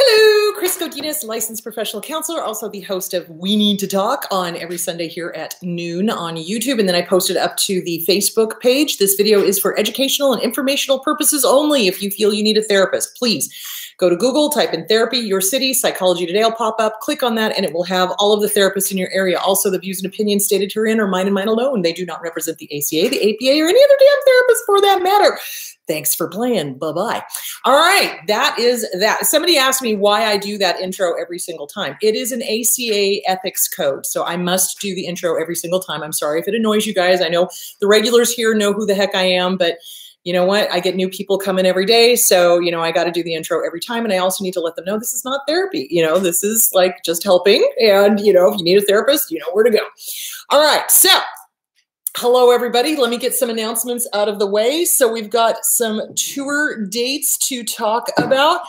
Hello, Kris Godinez, licensed professional counselor, also the host of We Need to Talk on every Sunday here at noon on YouTube. And then I posted up to the Facebook page. This video is for educational and informational purposes only. If you feel you need a therapist, please go to Google, type in therapy, your city, psychology today will pop up, click on that, and it will have all of the therapists in your area. Also, the views and opinions stated herein are mine and mine alone. They do not represent the ACA, the APA, or any other damn therapist for that matter. Thanks for playing. Bye bye. All right, that is that. Somebody asked me why I do that intro every single time. It is an ACA ethics code, so I must do the intro every single time. I'm sorry if it annoys you guys. I know the regulars here know who the heck I am, but you know what? I get new people coming every day. So, you know, I got to do the intro every time. And I also need to let them know this is not therapy. You know, this is like just helping. And, you know, if you need a therapist, you know where to go. All right. So, Hello, everybody. Let me get some announcements out of the way. So, we've got some tour dates to talk about.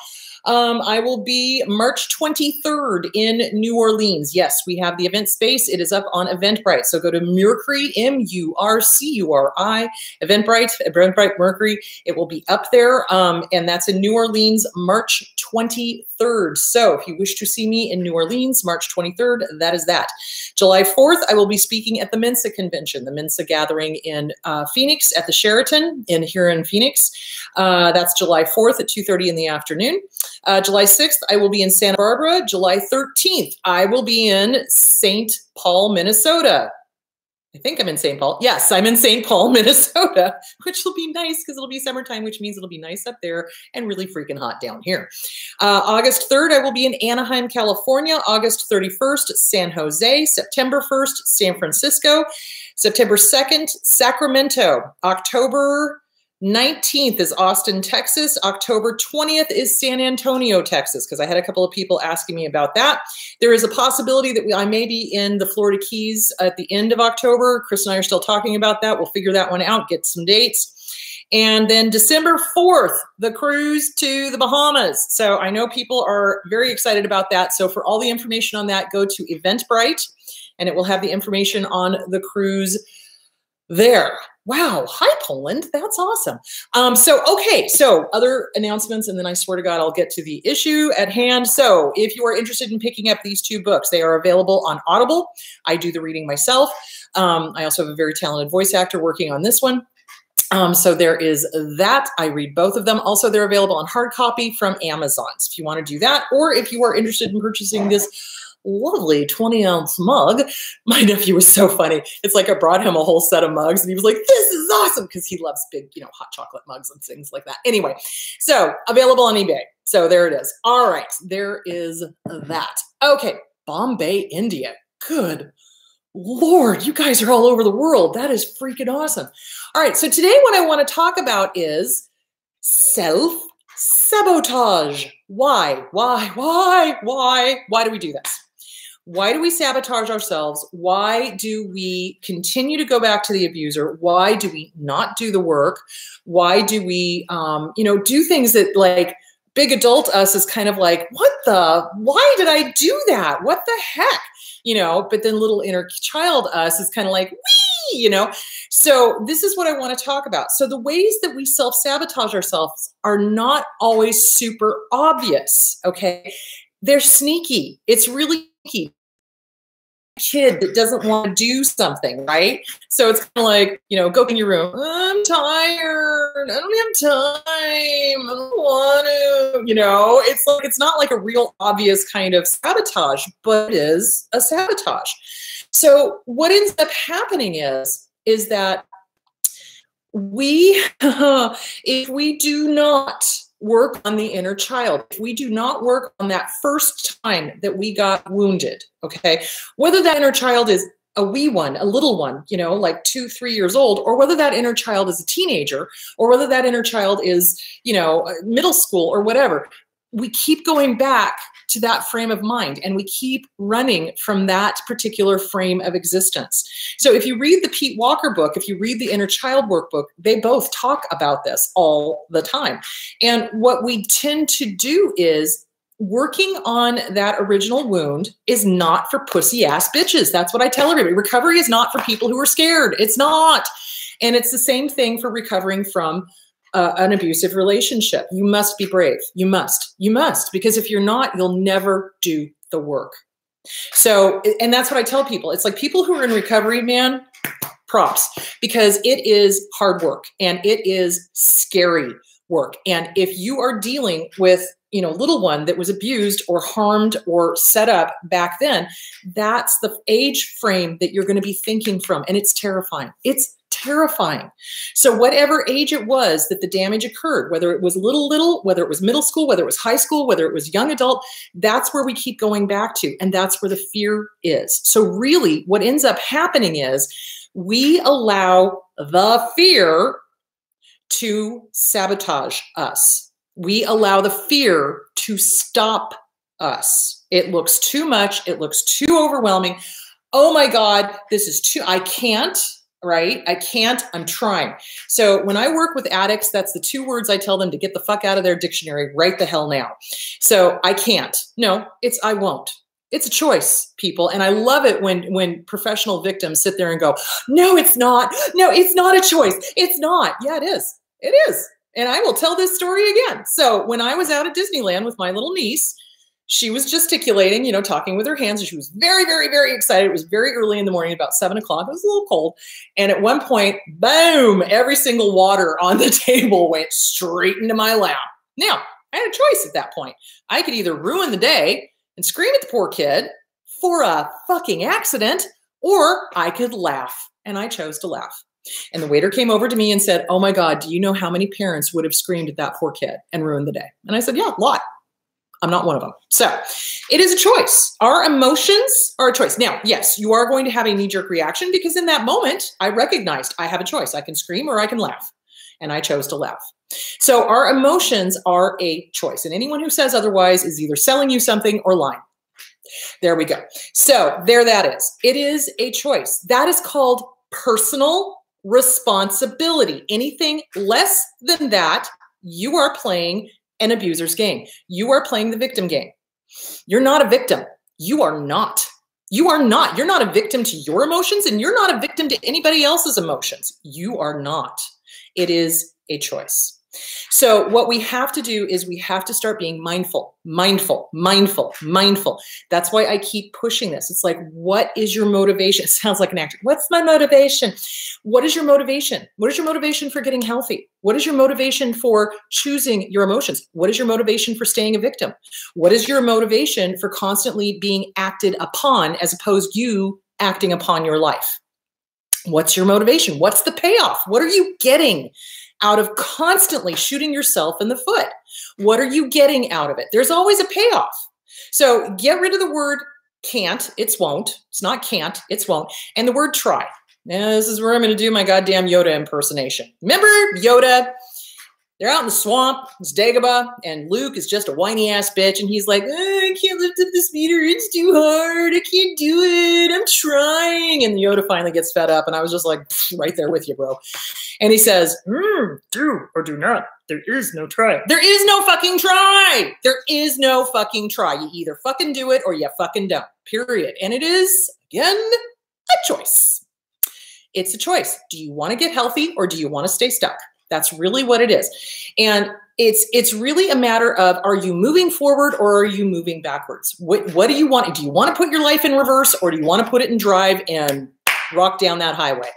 Um, I will be March 23rd in New Orleans. Yes, we have the event space. It is up on Eventbrite. So go to Mercury, M U R C U R I, Eventbrite, Eventbrite Mercury. It will be up there. Um, and that's in New Orleans, March 23rd. So if you wish to see me in New Orleans, March 23rd, that is that. July 4th, I will be speaking at the Mensa Convention, the Mensa gathering in uh, Phoenix at the Sheraton in here in Phoenix. Uh, that's July 4th at 2.30 in the afternoon. Uh, July 6th, I will be in Santa Barbara. July 13th, I will be in St. Paul, Minnesota. I think I'm in St. Paul. Yes, I'm in St. Paul, Minnesota, which will be nice because it'll be summertime, which means it'll be nice up there and really freaking hot down here. Uh, August 3rd, I will be in Anaheim, California. August 31st, San Jose. September 1st, San Francisco. September 2nd, Sacramento. October 19th is Austin, Texas. October 20th is San Antonio, Texas, because I had a couple of people asking me about that. There is a possibility that we, I may be in the Florida Keys at the end of October. Chris and I are still talking about that. We'll figure that one out, get some dates. And then December 4th, the cruise to the Bahamas. So I know people are very excited about that. So for all the information on that, go to Eventbrite and it will have the information on the cruise there. Wow. Hi, Poland. That's awesome. Um, so, okay. So, other announcements, and then I swear to God, I'll get to the issue at hand. So, if you are interested in picking up these two books, they are available on Audible. I do the reading myself. Um, I also have a very talented voice actor working on this one. Um, so there is that. I read both of them. Also, they're available on hard copy from Amazon. So if you want to do that, or if you are interested in purchasing this lovely 20 ounce mug. My nephew was so funny. It's like I brought him a whole set of mugs and he was like, this is awesome because he loves big, you know, hot chocolate mugs and things like that. Anyway, so available on eBay. So there it is. All right, there is that. Okay, Bombay, India. Good Lord, you guys are all over the world. That is freaking awesome. All right, so today what I want to talk about is self sabotage. Why? Why? Why? Why? Why do we do this? Why do we sabotage ourselves? Why do we continue to go back to the abuser? Why do we not do the work? Why do we, um, you know, do things that like big adult us is kind of like, what the, why did I do that? What the heck? You know, but then little inner child us is kind of like, wee, you know? So this is what I want to talk about. So the ways that we self sabotage ourselves are not always super obvious. Okay. They're sneaky. It's really kid that doesn't want to do something, right? So it's kind of like, you know, go in your room. I'm tired. I don't have time. I don't want to, you know, it's like, it's not like a real obvious kind of sabotage, but it is a sabotage. So what ends up happening is, is that we, if we do not work on the inner child. If we do not work on that first time that we got wounded, okay, whether that inner child is a wee one, a little one, you know, like two, three years old, or whether that inner child is a teenager, or whether that inner child is, you know, middle school or whatever, we keep going back to that frame of mind and we keep running from that particular frame of existence. So if you read the Pete Walker book, if you read the Inner Child Workbook, they both talk about this all the time. And what we tend to do is working on that original wound is not for pussy ass bitches. That's what I tell everybody. Recovery is not for people who are scared. It's not. And it's the same thing for recovering from uh, an abusive relationship. You must be brave. You must. You must. Because if you're not, you'll never do the work. So, and that's what I tell people. It's like people who are in recovery, man, props, because it is hard work and it is scary work. And if you are dealing with, you know, little one that was abused or harmed or set up back then, that's the age frame that you're going to be thinking from. And it's terrifying. It's terrifying. So whatever age it was that the damage occurred, whether it was little, little, whether it was middle school, whether it was high school, whether it was young adult, that's where we keep going back to. And that's where the fear is. So really what ends up happening is we allow the fear to sabotage us. We allow the fear to stop us. It looks too much. It looks too overwhelming. Oh my God, this is too, I can't right? I can't, I'm trying. So when I work with addicts, that's the two words I tell them to get the fuck out of their dictionary right the hell now. So I can't. No, it's I won't. It's a choice, people. And I love it when when professional victims sit there and go, "No, it's not. No, it's not a choice. It's not." Yeah, it is. It is. And I will tell this story again. So when I was out at Disneyland with my little niece, she was gesticulating, you know, talking with her hands, and she was very, very, very excited. It was very early in the morning, about seven o'clock. It was a little cold. And at one point, boom, every single water on the table went straight into my lap. Now, I had a choice at that point. I could either ruin the day and scream at the poor kid for a fucking accident, or I could laugh. And I chose to laugh. And the waiter came over to me and said, Oh my God, do you know how many parents would have screamed at that poor kid and ruined the day? And I said, Yeah, a lot. I'm not one of them. So it is a choice. Our emotions are a choice. Now, yes, you are going to have a knee jerk reaction because in that moment, I recognized I have a choice. I can scream or I can laugh. And I chose to laugh. So our emotions are a choice. And anyone who says otherwise is either selling you something or lying. There we go. So there that is. It is a choice. That is called personal responsibility. Anything less than that, you are playing an abuser's game. You are playing the victim game. You're not a victim. You are not. You are not. You're not a victim to your emotions and you're not a victim to anybody else's emotions. You are not. It is a choice. So, what we have to do is we have to start being mindful, mindful, mindful, mindful. That's why I keep pushing this. It's like, what is your motivation? It sounds like an actor. What's my motivation? What is your motivation? What is your motivation for getting healthy? What is your motivation for choosing your emotions? What is your motivation for staying a victim? What is your motivation for constantly being acted upon as opposed to you acting upon your life? What's your motivation? What's the payoff? What are you getting out of constantly shooting yourself in the foot? What are you getting out of it? There's always a payoff. So get rid of the word can't, it's won't. It's not can't, it's won't. And the word try. Now, this is where I'm going to do my goddamn Yoda impersonation. Remember Yoda? They're out in the swamp. It's Dagobah, and Luke is just a whiny ass bitch, and he's like, "I can't lift up this meter. It's too hard. I can't do it. I'm trying." And Yoda finally gets fed up, and I was just like, "Right there with you, bro." And he says, mm, "Do or do not. There is no try. There is no fucking try. There is no fucking try. You either fucking do it or you fucking don't. Period. And it is again a choice. It's a choice. Do you want to get healthy or do you want to stay stuck? That's really what it is. And it's it's really a matter of are you moving forward or are you moving backwards? What what do you want? Do you want to put your life in reverse or do you want to put it in drive and rock down that highway?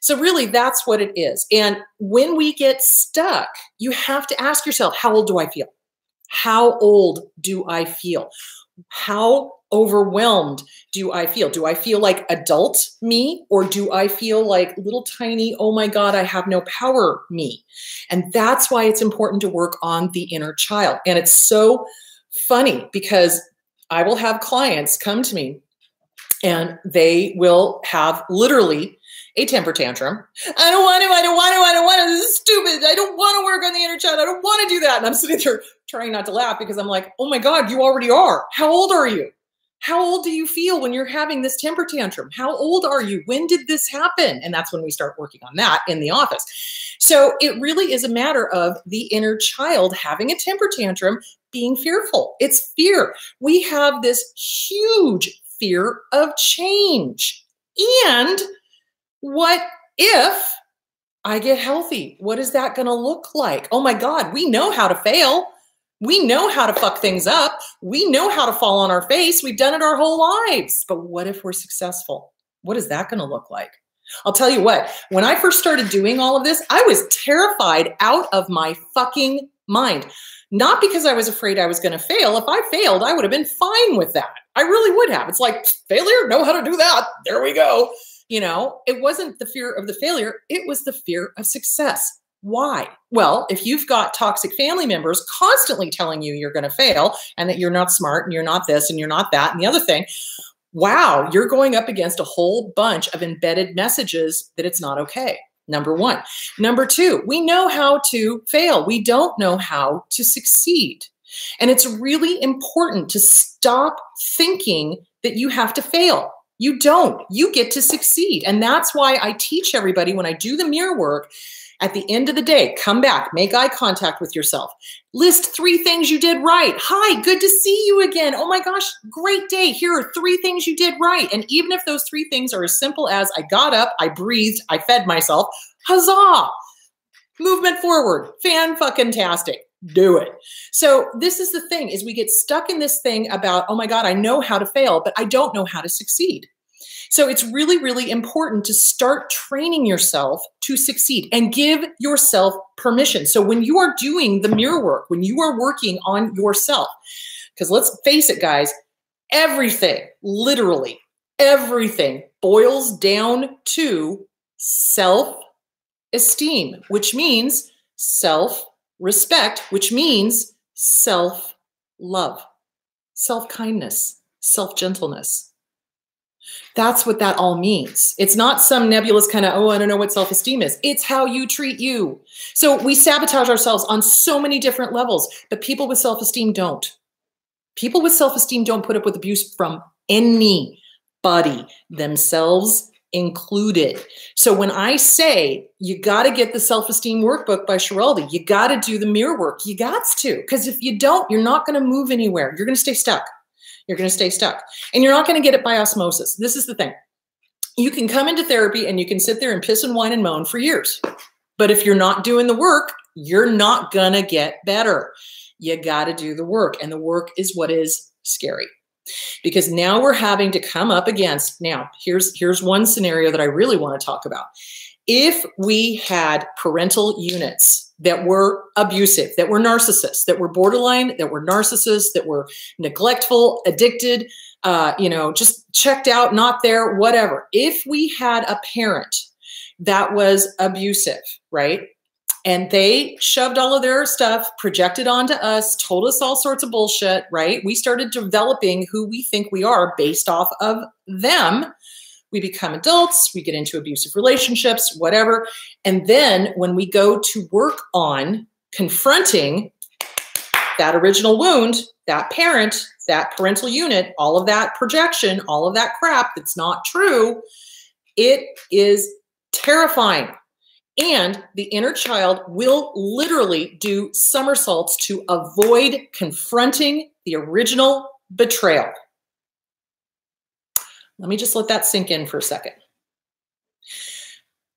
So really that's what it is. And when we get stuck, you have to ask yourself, how old do I feel? How old do I feel? How overwhelmed do I feel? Do I feel like adult me or do I feel like little tiny, oh my God, I have no power me? And that's why it's important to work on the inner child. And it's so funny because I will have clients come to me and they will have literally a temper tantrum. I don't want to, I don't want to, I don't want to. This is stupid. I don't want to work on the inner child. I don't want to do that. And I'm sitting there trying not to laugh because I'm like, oh my God, you already are. How old are you? How old do you feel when you're having this temper tantrum? How old are you? When did this happen? And that's when we start working on that in the office. So it really is a matter of the inner child having a temper tantrum, being fearful. It's fear. We have this huge fear of change. And what if I get healthy. What is that going to look like? Oh my God, we know how to fail. We know how to fuck things up. We know how to fall on our face. We've done it our whole lives. But what if we're successful? What is that going to look like? I'll tell you what, when I first started doing all of this, I was terrified out of my fucking mind. Not because I was afraid I was going to fail. If I failed, I would have been fine with that. I really would have. It's like failure, know how to do that. There we go. You know, it wasn't the fear of the failure, it was the fear of success. Why? Well, if you've got toxic family members constantly telling you you're going to fail and that you're not smart and you're not this and you're not that and the other thing, wow, you're going up against a whole bunch of embedded messages that it's not okay. Number one. Number two, we know how to fail. We don't know how to succeed. And it's really important to stop thinking that you have to fail. You don't. You get to succeed. And that's why I teach everybody when I do the mirror work at the end of the day, come back, make eye contact with yourself. List three things you did right. Hi, good to see you again. Oh my gosh, great day. Here are three things you did right. And even if those three things are as simple as I got up, I breathed, I fed myself, huzzah! Movement forward. Fan fucking tastic. Do it. So this is the thing is we get stuck in this thing about, oh my God, I know how to fail, but I don't know how to succeed. So it's really, really important to start training yourself to succeed and give yourself permission. So when you are doing the mirror work, when you are working on yourself, because let's face it, guys, everything, literally everything boils down to self esteem, which means self respect, which means self love, self kindness, self gentleness. That's what that all means. It's not some nebulous kind of, oh, I don't know what self esteem is. It's how you treat you. So we sabotage ourselves on so many different levels, but people with self esteem don't. People with self esteem don't put up with abuse from anybody, themselves included. So when I say you got to get the self esteem workbook by Schiraldi, you got to do the mirror work. You got to, because if you don't, you're not going to move anywhere. You're going to stay stuck. You're going to stay stuck. And you're not going to get it by osmosis. This is the thing. You can come into therapy and you can sit there and piss and whine and moan for years. But if you're not doing the work, you're not going to get better. You got to do the work. And the work is what is scary. Because now we're having to come up against now here's here's one scenario that I really want to talk about. If we had parental units that were abusive, that were narcissists, that were borderline, that were narcissists, that were neglectful, addicted, uh, you know, just checked out, not there, whatever. If we had a parent that was abusive, right? And they shoved all of their stuff, projected onto us, told us all sorts of bullshit, right? We started developing who we think we are based off of them we become adults, we get into abusive relationships, whatever. And then when we go to work on confronting that original wound, that parent, that parental unit, all of that projection, all of that crap that's not true, it is terrifying. And the inner child will literally do somersaults to avoid confronting the original betrayal. Let me just let that sink in for a second.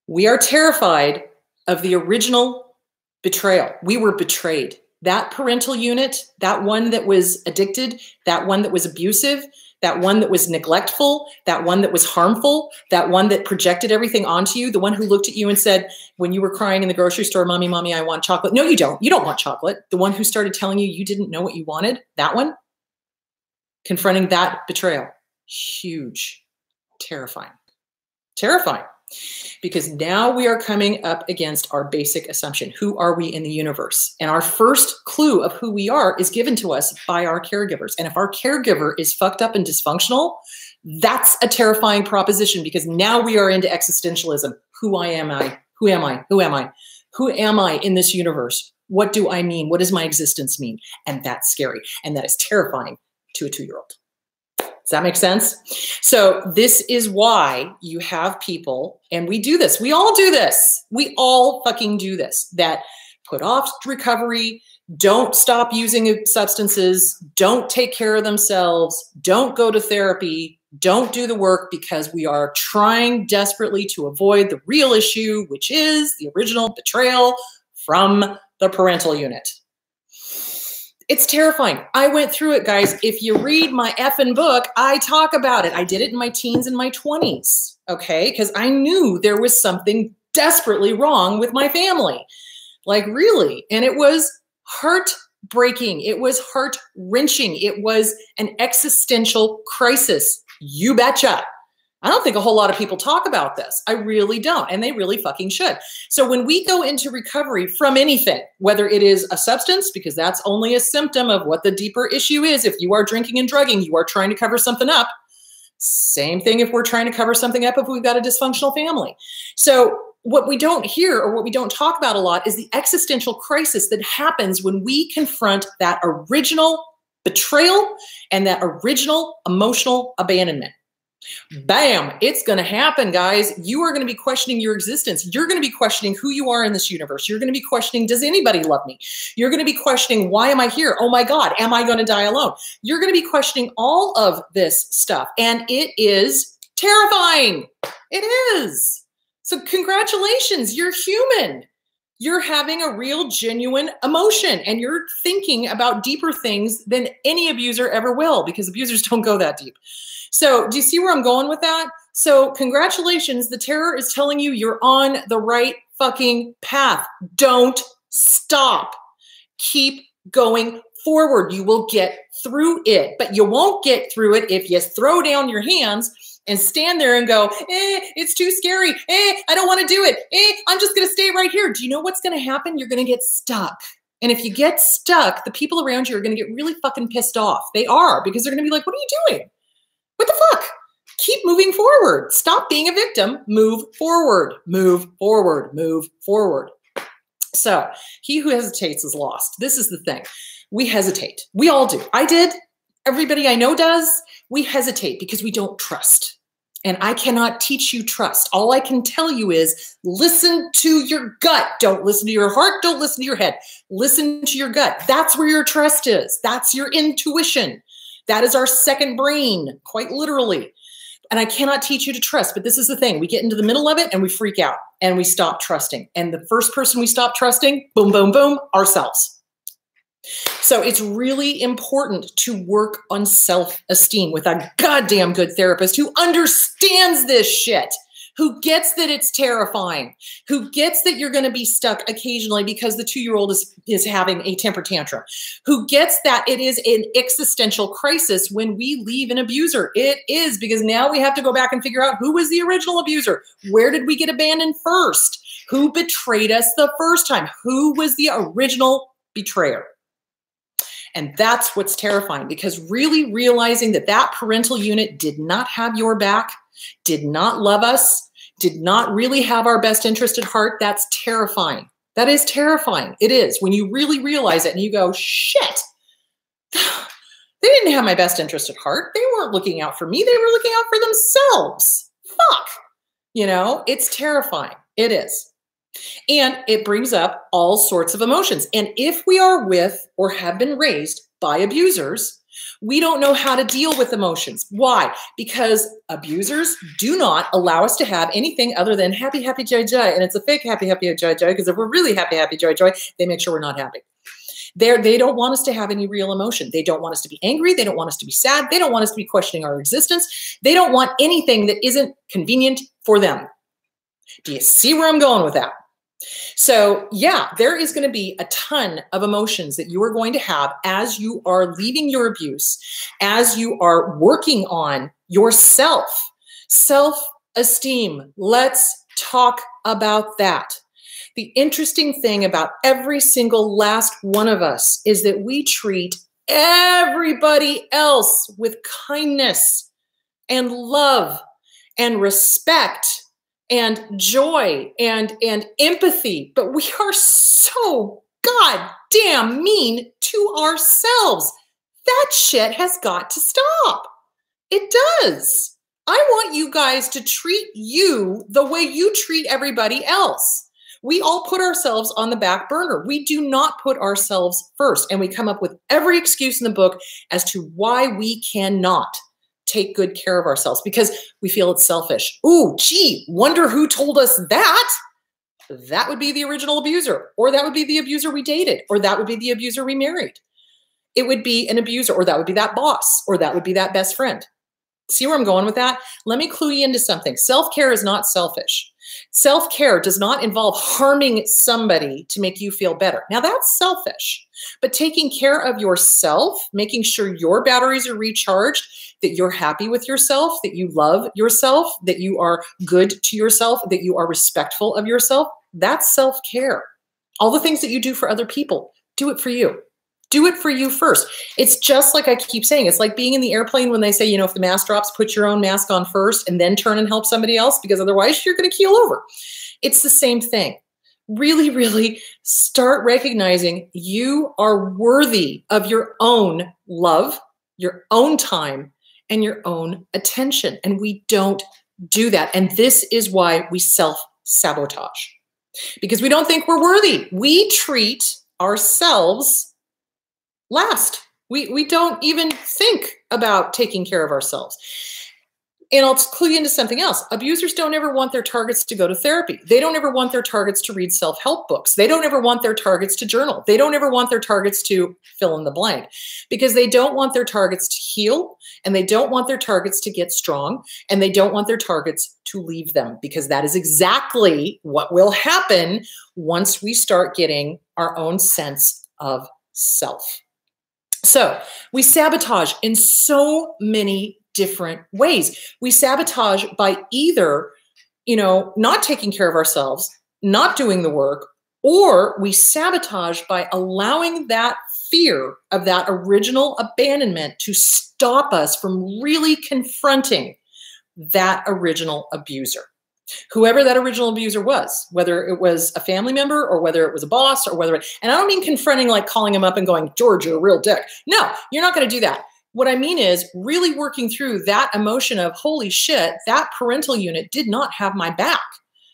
We are terrified of the original betrayal. We were betrayed. That parental unit, that one that was addicted, that one that was abusive, that one that was neglectful, that one that was harmful, that one that projected everything onto you, the one who looked at you and said, when you were crying in the grocery store, Mommy, Mommy, I want chocolate. No, you don't. You don't want chocolate. The one who started telling you you didn't know what you wanted, that one, confronting that betrayal huge, terrifying, terrifying. Because now we are coming up against our basic assumption. Who are we in the universe? And our first clue of who we are is given to us by our caregivers. And if our caregiver is fucked up and dysfunctional, that's a terrifying proposition because now we are into existentialism. Who I am I? Who am I? Who am I? Who am I in this universe? What do I mean? What does my existence mean? And that's scary. And that is terrifying to a two year old. Does that make sense? So, this is why you have people, and we do this. We all do this. We all fucking do this that put off recovery, don't stop using substances, don't take care of themselves, don't go to therapy don't do the work because we are trying desperately to avoid the real issue, which is the original betrayal from the parental unit. It's terrifying. I went through it, guys. If you read my effing book, I talk about it. I did it in my teens and my 20s, okay? Because I knew there was something desperately wrong with my family. Like, really. And it was heartbreaking. It was heart wrenching. It was an existential crisis. You betcha. I don't think a whole lot of people talk about this. I really don't. And they really fucking should. So when we go into recovery from anything, whether it is a substance, because that's only a symptom of what the deeper issue is. If you are drinking and drugging, you are trying to cover something up. Same thing if we're trying to cover something up if we've got a dysfunctional family. So what we don't hear or what we don't talk about a lot is the existential crisis that happens when we confront that original betrayal and that original emotional abandonment. Bam, it's going to happen, guys. You are going to be questioning your existence. You're going to be questioning who you are in this universe. You're going to be questioning, does anybody love me? You're going to be questioning, why am I here? Oh my God, am I going to die alone? You're going to be questioning all of this stuff. And it is terrifying. It is. So, congratulations, you're human. You're having a real, genuine emotion and you're thinking about deeper things than any abuser ever will because abusers don't go that deep. So, do you see where I'm going with that? So, congratulations. The terror is telling you you're on the right fucking path. Don't stop. Keep going forward. You will get through it, but you won't get through it if you throw down your hands and stand there and go, eh, it's too scary. Eh, I don't want to do it. Eh, I'm just going to stay right here. Do you know what's going to happen? You're going to get stuck. And if you get stuck, the people around you are going to get really fucking pissed off. They are because they're going to be like, what are you doing? What the fuck? Keep moving forward. Stop being a victim. Move forward. Move forward. Move forward. So, he who hesitates is lost. This is the thing. We hesitate. We all do. I did. Everybody I know does. We hesitate because we don't trust. And I cannot teach you trust. All I can tell you is listen to your gut. Don't listen to your heart. Don't listen to your head. Listen to your gut. That's where your trust is. That's your intuition. That is our second brain, quite literally. And I cannot teach you to trust, but this is the thing. We get into the middle of it and we freak out and we stop trusting. And the first person we stop trusting, boom, boom, boom, ourselves. So it's really important to work on self esteem with a goddamn good therapist who understands this shit who gets that it's terrifying, who gets that you're going to be stuck occasionally because the two year old is, is having a temper tantrum, who gets that it is an existential crisis when we leave an abuser. It is because now we have to go back and figure out who was the original abuser? Where did we get abandoned first? Who betrayed us the first time? Who was the original betrayer? And that's what's terrifying because really realizing that that parental unit did not have your back, did not love us, did not really have our best interest at heart, that's terrifying. That is terrifying. It is when you really realize it and you go, shit, they didn't have my best interest at heart. They weren't looking out for me, they were looking out for themselves. Fuck. You know, it's terrifying. It is. And it brings up all sorts of emotions. And if we are with or have been raised by abusers, we don't know how to deal with emotions. Why? Because abusers do not allow us to have anything other than happy, happy, joy, joy. And it's a fake happy, happy, joy, joy. Because if we're really happy, happy, joy, joy, they make sure we're not happy. They're, they don't want us to have any real emotion. They don't want us to be angry. They don't want us to be sad. They don't want us to be questioning our existence. They don't want anything that isn't convenient for them. Do you see where I'm going with that? So, yeah, there is going to be a ton of emotions that you are going to have as you are leaving your abuse, as you are working on yourself, self esteem. Let's talk about that. The interesting thing about every single last one of us is that we treat everybody else with kindness and love and respect and joy and and empathy but we are so goddamn mean to ourselves that shit has got to stop it does i want you guys to treat you the way you treat everybody else we all put ourselves on the back burner. We do not put ourselves first. And we come up with every excuse in the book as to why we cannot take good care of ourselves because we feel it's selfish. Ooh, gee, wonder who told us that? That would be the original abuser, or that would be the abuser we dated, or that would be the abuser we married. It would be an abuser, or that would be that boss, or that would be that best friend. See where I'm going with that? Let me clue you into something. Self care is not selfish. Self care does not involve harming somebody to make you feel better. Now, that's selfish, but taking care of yourself, making sure your batteries are recharged, that you're happy with yourself, that you love yourself, that you are good to yourself, that you are respectful of yourself, that's self care. All the things that you do for other people, do it for you do it for you first. It's just like I keep saying, it's like being in the airplane when they say, you know, if the mask drops, put your own mask on first and then turn and help somebody else because otherwise you're going to keel over. It's the same thing. Really, really start recognizing you are worthy of your own love, your own time, and your own attention. And we don't do that. And this is why we self sabotage because we don't think we're worthy. We treat ourselves last. We, we don't even think about taking care of ourselves. And I'll clue you into something else. Abusers don't ever want their targets to go to therapy. They don't ever want their targets to read self help books. They don't ever want their targets to journal. They don't ever want their targets to fill in the blank because they don't want their targets to heal and they don't want their targets to get strong and they don't want their targets to leave them because that is exactly what will happen once we start getting our own sense of self. So we sabotage in so many different ways. We sabotage by either, you know, not taking care of ourselves, not doing the work, or we sabotage by allowing that fear of that original abandonment to stop us from really confronting that original abuser whoever that original abuser was, whether it was a family member or whether it was a boss or whether, it, and I don't mean confronting like calling him up and going, George, you're a real dick. No, you're not going to do that. What I mean is really working through that emotion of, holy shit, that parental unit did not have my back.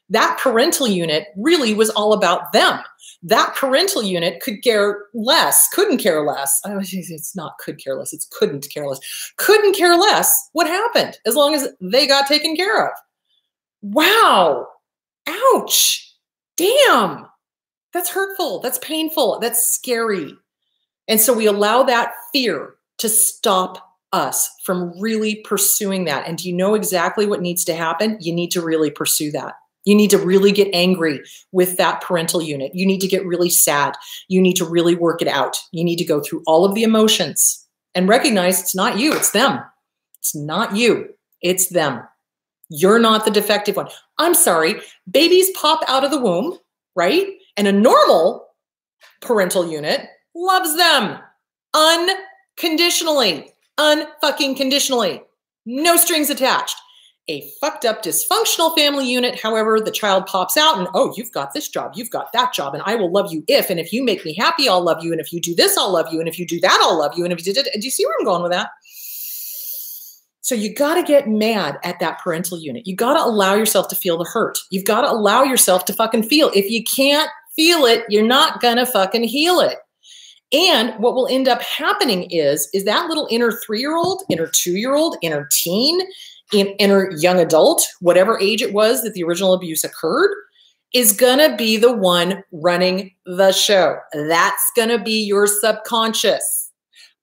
That parental unit really was all about them. That parental unit could care less, couldn't care less. It's not could care less, it's couldn't care less. Couldn't care less what happened as long as they got taken care of wow, ouch, damn, that's hurtful, that's painful, that's scary. And so we allow that fear to stop us from really pursuing that. And do you know exactly what needs to happen? You need to really pursue that. You need to really get angry with that parental unit. You need to get really sad. You need to really work it out. You need to go through all of the emotions and recognize it's not you, it's them. It's not you, it's them. You're not the defective one. I'm sorry. Babies pop out of the womb, right? And a normal parental unit loves them unconditionally, unfucking conditionally. No strings attached. A fucked up dysfunctional family unit, however, the child pops out and, oh, you've got this job, you've got that job, and I will love you if, and if you make me happy, I'll love you, and if you do this, I'll love you, and if you do that, I'll love you, and if you did it, do you see where I'm going with that? So you got to get mad at that parental unit. You got to allow yourself to feel the hurt. You've got to allow yourself to fucking feel. If you can't feel it, you're not going to fucking heal it. And what will end up happening is is that little inner 3-year-old, inner 2-year-old, inner teen, inner young adult, whatever age it was that the original abuse occurred, is going to be the one running the show. That's going to be your subconscious.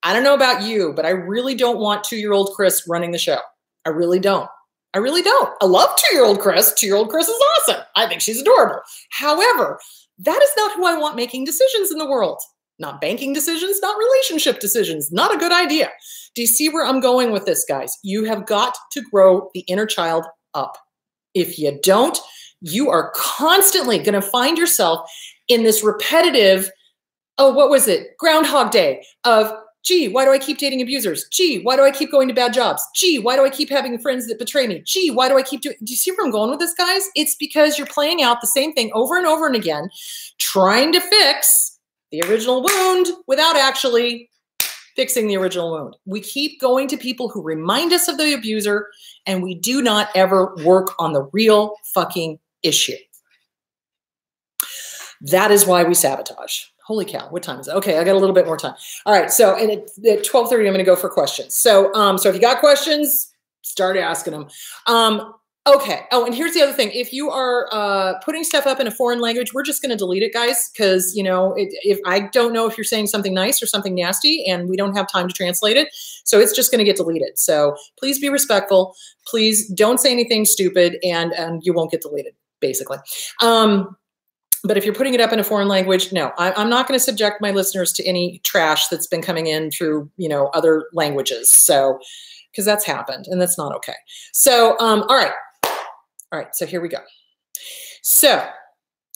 I don't know about you, but I really don't want two year old Kris running the show. I really don't. I really don't. I love two year old Kris. Two year old Kris is awesome. I think she's adorable. However, that is not who I want making decisions in the world. Not banking decisions, not relationship decisions. Not a good idea. Do you see where I'm going with this, guys? You have got to grow the inner child up. If you don't, you are constantly going to find yourself in this repetitive, oh, what was it? Groundhog Day of Gee, why do I keep dating abusers? Gee, why do I keep going to bad jobs? Gee, why do I keep having friends that betray me? Gee, why do I keep doing? Do you see where I'm going with this, guys? It's because you're playing out the same thing over and over and again, trying to fix the original wound without actually fixing the original wound. We keep going to people who remind us of the abuser, and we do not ever work on the real fucking issue. That is why we sabotage. Holy cow, what time is it? Okay, I got a little bit more time. All right, so and at, at 12.30, I'm gonna go for questions. So um, so if you got questions, start asking them. Um, Okay. Oh, and here's the other thing. If you are uh, putting stuff up in a foreign language, we're just going to delete it, guys, because you know, it, if I don't know if you're saying something nice or something nasty, and we don't have time to translate it, so it's just going to get deleted. So please be respectful. Please don't say anything stupid, and and you won't get deleted, basically. Um, but if you're putting it up in a foreign language, no, I, am not going to subject my listeners to any trash that's been coming in through you know other languages. So because that's happened and that's not okay. So um, all right. All right, so here we go. So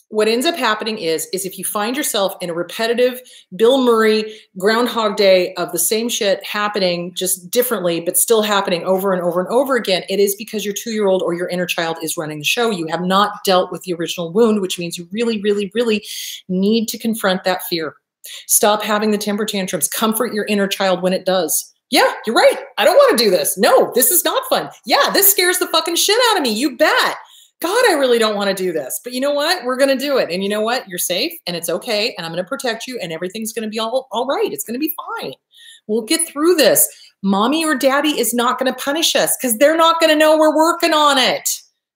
what ends up happening is is if you find yourself in a repetitive bill murray groundhog day of the same shit happening just differently but still happening over and over and over again it is because your two-year-old or your inner child is running the show you have not dealt with the original wound which means you really really really need to confront that fear stop having the temper tantrums comfort your inner child when it does yeah, you're right. I don't want to do this. No, this is not fun. Yeah, this scares the fucking shit out of me. You bet. God, I really don't want to do this. But you know what? We're going to do it. And you know what? You're safe and it's okay. And I'm going to protect you and everything's going to be all, all right. It's going to be fine. We'll get through this. Mommy or daddy is not going to punish us because they're not going to know we're working on it.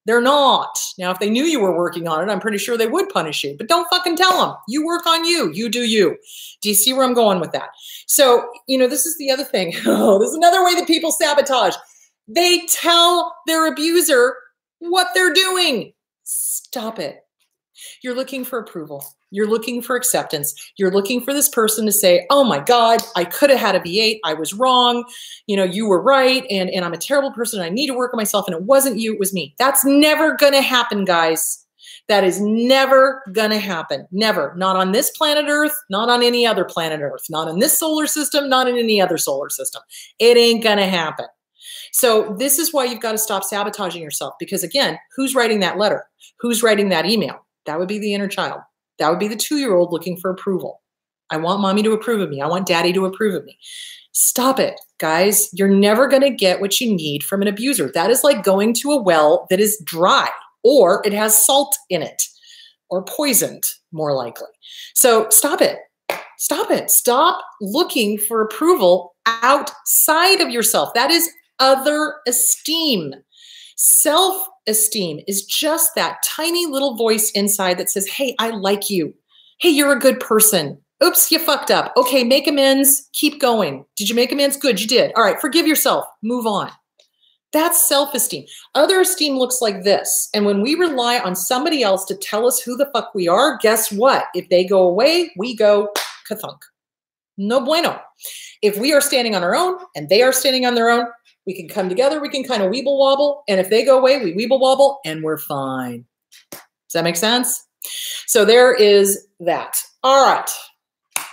They're not. Now, if they knew you were working on it, I'm pretty sure they would punish you, but don't fucking tell them. You work on you. You do you. Do you see where I'm going with that? So, you know, this is the other thing. Oh, this is another way that people sabotage. They tell their abuser what they're doing. Stop it. You're looking for approval. You're looking for acceptance. You're looking for this person to say, oh my God, I could have had a V8. I was wrong. You know, you were right. And, and I'm a terrible person. I need to work on myself. And it wasn't you, it was me. That's never going to happen, guys. That is never going to happen. Never. Not on this planet Earth, not on any other planet Earth, not in this solar system, not in any other solar system. It ain't going to happen. So, this is why you've got to stop sabotaging yourself because, again, who's writing that letter? Who's writing that email? That would be the inner child. That would be the two year old looking for approval. I want mommy to approve of me. I want daddy to approve of me. Stop it, guys. You're never going to get what you need from an abuser. That is like going to a well that is dry or it has salt in it or poisoned, more likely. So stop it. Stop it. Stop looking for approval outside of yourself. That is other esteem. Self esteem is just that tiny little voice inside that says, Hey, I like you. Hey, you're a good person. Oops, you fucked up. Okay, make amends. Keep going. Did you make amends? Good, you did. All right, forgive yourself. Move on. That's self esteem. Other esteem looks like this. And when we rely on somebody else to tell us who the fuck we are, guess what? If they go away, we go kathunk. No bueno. If we are standing on our own and they are standing on their own, we can come together, we can kind of weeble wobble. And if they go away, we weeble wobble and we're fine. Does that make sense? So there is that. All right.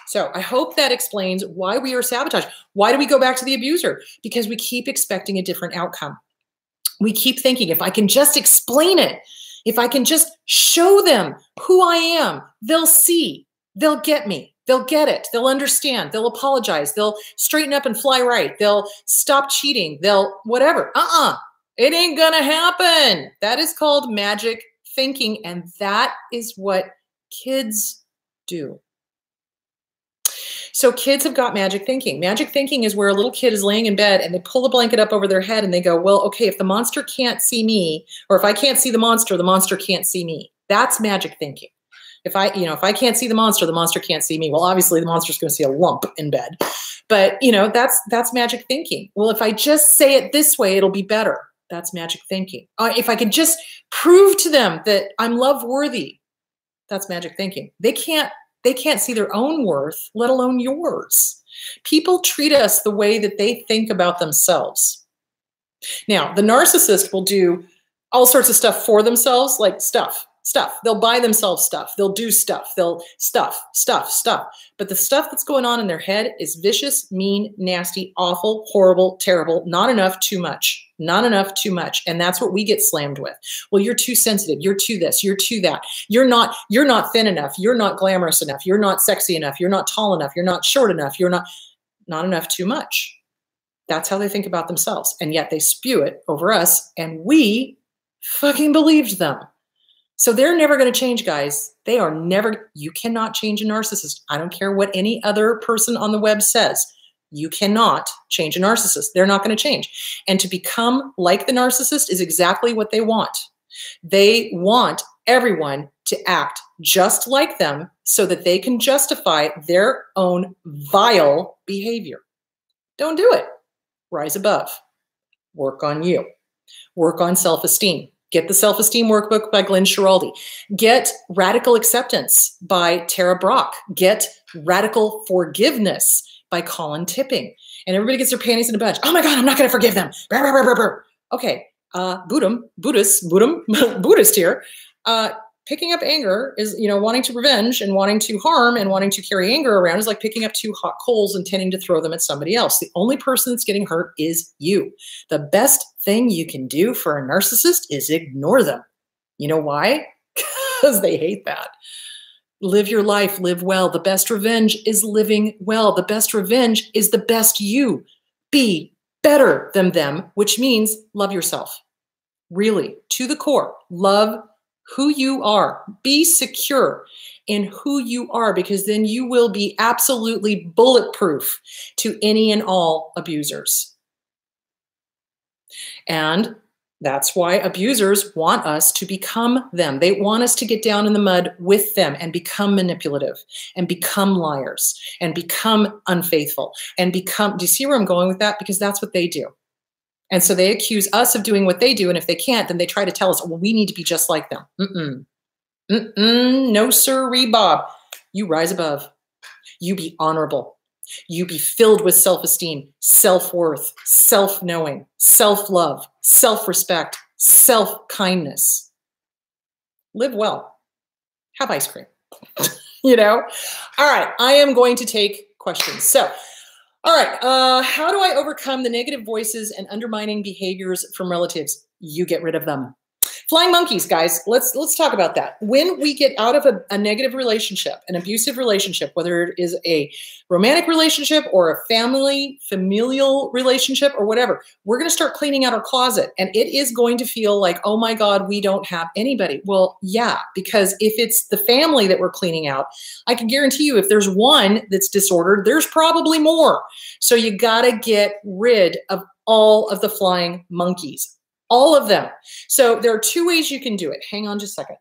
So I hope that explains why we are sabotaged. Why do we go back to the abuser? Because we keep expecting a different outcome. We keep thinking if I can just explain it, if I can just show them who I am, they'll see, they'll get me, they'll get it, they'll understand, they'll apologize, they'll straighten up and fly right, they'll stop cheating, they'll whatever. Uh uh-uh. uh, it ain't gonna happen. That is called magic thinking, and that is what kids do. So kids have got magic thinking. Magic thinking is where a little kid is laying in bed and they pull the blanket up over their head and they go, well, okay, if the monster can't see me, or if I can't see the monster, the monster can't see me. That's magic thinking. If I, you know, if I can't see the monster, the monster can't see me. Well, obviously the monster's going to see a lump in bed. But, you know, that's that's magic thinking. Well, if I just say it this way, it'll be better. That's magic thinking. Uh, if I could just prove to them that I'm love worthy, that's magic thinking. They can't they can't see their own worth, let alone yours. People treat us the way that they think about themselves. Now, the narcissist will do all sorts of stuff for themselves, like stuff stuff. They'll buy themselves stuff. They'll do stuff. They'll stuff, stuff, stuff. But the stuff that's going on in their head is vicious, mean, nasty, awful, horrible, terrible, not enough, too much. Not enough, too much. And that's what we get slammed with. Well, you're too sensitive. You're too this, you're too that. You're not you're not thin enough. You're not glamorous enough. You're not sexy enough. You're not tall enough. You're not short enough. You're not not enough, too much. That's how they think about themselves. And yet they spew it over us and we fucking believed them. So they're never going to change, guys. They are never, you cannot change a narcissist. I don't care what any other person on the web says. You cannot change a narcissist. They're not going to change. And to become like the narcissist is exactly what they want. They want everyone to act just like them so that they can justify their own vile behavior. Don't do it. Rise above. Work on you. Work on self esteem. Get the Self Esteem Workbook by Glenn Schiraldi. Get Radical Acceptance by Tara Brach. Get Radical Forgiveness by Colin Tipping. And everybody gets their panties in a bunch. Oh my God, I'm not going to forgive them. Okay, uh, Buddhist, Buddhist, Buddhist here. Uh, picking up anger is, you know, wanting to revenge and wanting to harm and wanting to carry anger around is like picking up two hot coals and tending to throw them at somebody else. The only person that's getting hurt is you. The best thing you can do for a narcissist is ignore them. You know why? Because they hate that. Live your life, live well. The best revenge is living well. The best revenge is the best you. Be better than them, which means love yourself. Really, to the core, love who you are. Be secure in who you are because then you will be absolutely bulletproof to any and all abusers. And that's why abusers want us to become them. They want us to get down in the mud with them and become manipulative and become liars and become unfaithful and become. Do you see where I'm going with that? Because that's what they do. And so they accuse us of doing what they do. And if they can't, then they try to tell us, well, we need to be just like them. Mm-mm. Mm-mm. No, sir, Bob. You rise above. You be honorable. You be filled with self esteem, self worth, self knowing, self love, self respect, self kindness. Live well. Have ice cream. you know? All right. I am going to take questions. So, all right. Uh, how do I overcome the negative voices and undermining behaviors from relatives? You get rid of them. Flying monkeys, guys. Let's let's talk about that. When we get out of a, a, negative relationship, an abusive relationship, whether it is a romantic relationship or a family familial relationship or whatever, we're going to start cleaning out our closet, and it is going to feel like, oh my God, we don't have anybody. Well, yeah, because if it's the family that we're cleaning out, I can guarantee you, if there's one that's disordered, there's probably more. So you got to get rid of all of the flying monkeys all of them. So there are two ways you can do it. Hang on just a second.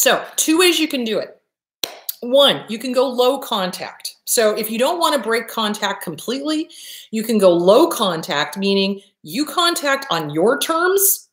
So, two ways you can do it. One, you can go low contact. So, if you don't want to break contact completely, you can go low contact, meaning you contact on your terms,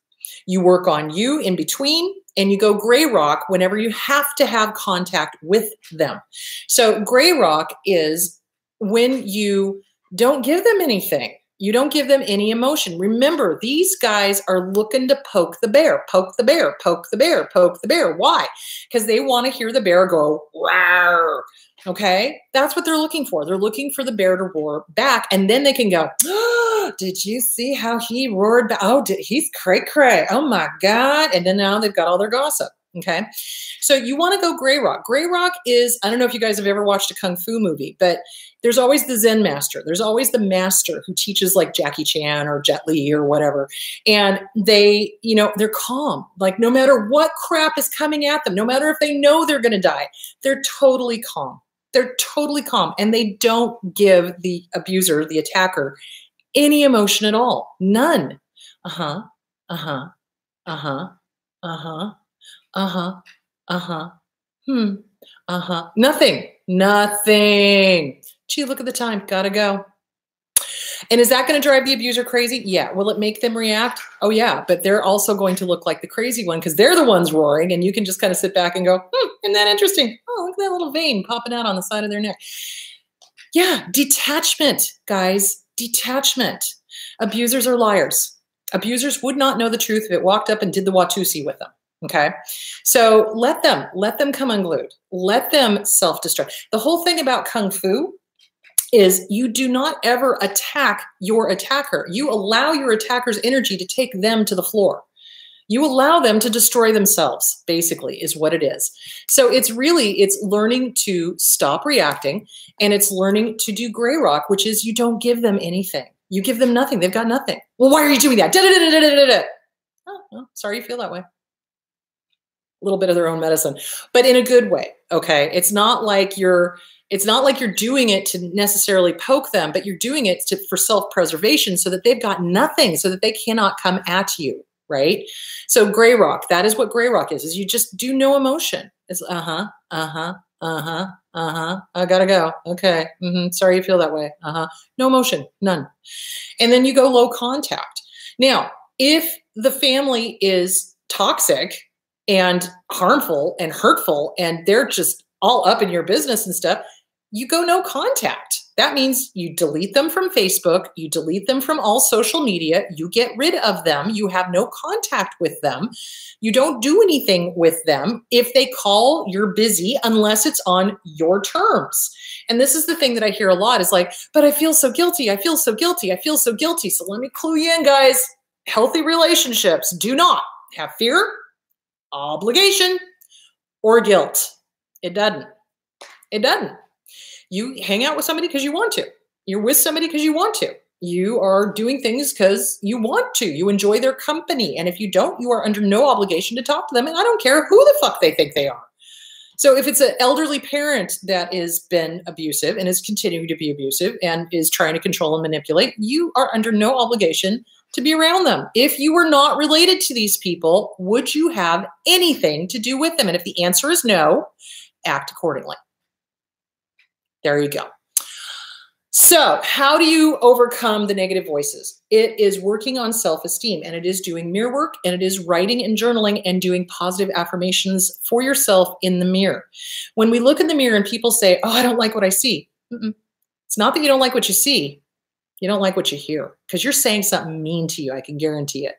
you work on you in between, and you go gray rock whenever you have to have contact with them. So, gray rock is when you don't give them anything. You don't give them any emotion. Remember, these guys are looking to poke the bear, poke the bear, poke the bear, poke the bear. Why? Because they want to hear the bear go, Rawr. okay? That's what they're looking for. They're looking for the bear to roar back. And then they can go, oh, Did you see how he roared back? Oh, did, he's cray cray. Oh my God. And then now they've got all their gossip. Okay. So you want to go gray rock. Gray rock is, I don't know if you guys have ever watched a Kung Fu movie, but there's always the Zen master. There's always the master who teaches like Jackie Chan or Jet Li or whatever. And they, you know, they're calm. Like no matter what crap is coming at them, no matter if they know they're going to die, they're totally calm. They're totally calm and they don't give the abuser, the attacker, any emotion at all. None. Uh huh. Uh huh. Uh huh. Uh huh. Uh huh. Uh huh. Hmm. Uh huh. Nothing. Nothing. Gee, look at the time. Gotta go. And is that going to drive the abuser crazy? Yeah. Will it make them react? Oh, yeah. But they're also going to look like the crazy one because they're the ones roaring, and you can just kind of sit back and go, hmm, isn't that interesting? Oh, look at that little vein popping out on the side of their neck. Yeah. Detachment, guys. Detachment. Abusers are liars. Abusers would not know the truth if it walked up and did the Watusi with them. Okay. So let them, let them come unglued. Let them self destruct. The whole thing about Kung Fu is you do not ever attack your attacker. You allow your attacker's energy to take them to the floor. You allow them to destroy themselves, basically, is what it is. So it's really, it's learning to stop reacting and it's learning to do gray rock, which is you don't give them anything. You give them nothing. They've got nothing. Well, why are you doing that? Da, da, da, oh, Well, sorry you feel that way. Little bit of their own medicine, but in a good way. Okay. It's not like you're it's not like you're doing it to necessarily poke them, but you're doing it to, for self-preservation so that they've got nothing, so that they cannot come at you, right? So gray rock, that is what gray rock is, is you just do no emotion. It's uh-huh, uh-huh, uh-huh, uh-huh. I gotta go. Okay. Mm-hmm. Sorry you feel that way. Uh-huh. No emotion, none. And then you go low contact. Now, if the family is toxic and harmful and hurtful and they're just all up in your business and stuff, you go no contact. That means you delete them from Facebook, you delete them from all social media, you get rid of them, you have no contact with them, you don't do anything with them. If they call, you're busy unless it's on your terms. And this is the thing that I hear a lot is like, but I feel so guilty, I feel so guilty, I feel so guilty. So let me clue you in, guys. Healthy relationships do not have fear, obligation, or guilt. It doesn't. It doesn't. You hang out with somebody because you want to. You're with somebody because you want to. You are doing things because you want to. You enjoy their company. And if you don't, you are under no obligation to talk to them. And I don't care who the fuck they think they are. So if it's an elderly parent that has been abusive and is continuing to be abusive and is trying to control and manipulate, you are under no obligation to be around them. If you were not related to these people, would you have anything to do with them? And if the answer is no, act accordingly. There you go. So, how do you overcome the negative voices? It is working on self esteem and it is doing mirror work and it is writing and journaling and doing positive affirmations for yourself in the mirror. When we look in the mirror and people say, Oh, I don't like what I see, Mm-mm. it's not that you don't like what you see, you don't like what you hear because you're saying something mean to you. I can guarantee it.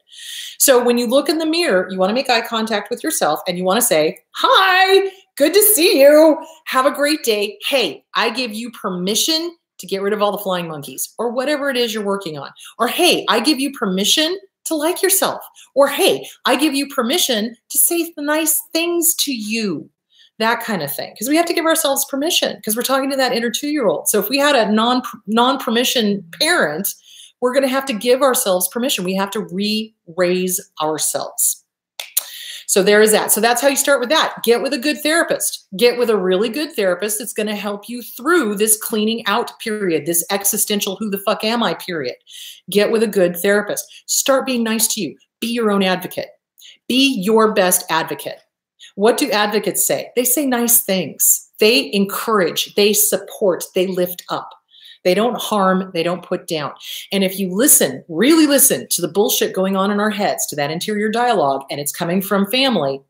So, when you look in the mirror, you want to make eye contact with yourself and you want to say, Hi, Good to see you. Have a great day. Hey, I give you permission to get rid of all the flying monkeys or whatever it is you're working on. Or hey, I give you permission to like yourself. Or hey, I give you permission to say the nice things to you. That kind of thing. Because we have to give ourselves permission because we're talking to that inner two year old. So if we had a non non permission parent, we're going to have to give ourselves permission. We have to re raise ourselves. So there is that. So that's how you start with that. Get with a good therapist. Get with a really good therapist that's going to help you through this cleaning out period, this existential who the fuck am I period. Get with a good therapist. Start being nice to you. Be your own advocate. Be your best advocate. What do advocates say? They say nice things. They encourage, they support, they lift up. They don't harm, they don't put down. And if you listen, really listen to the bullshit going on in our heads, to that interior dialogue, and it's coming from family,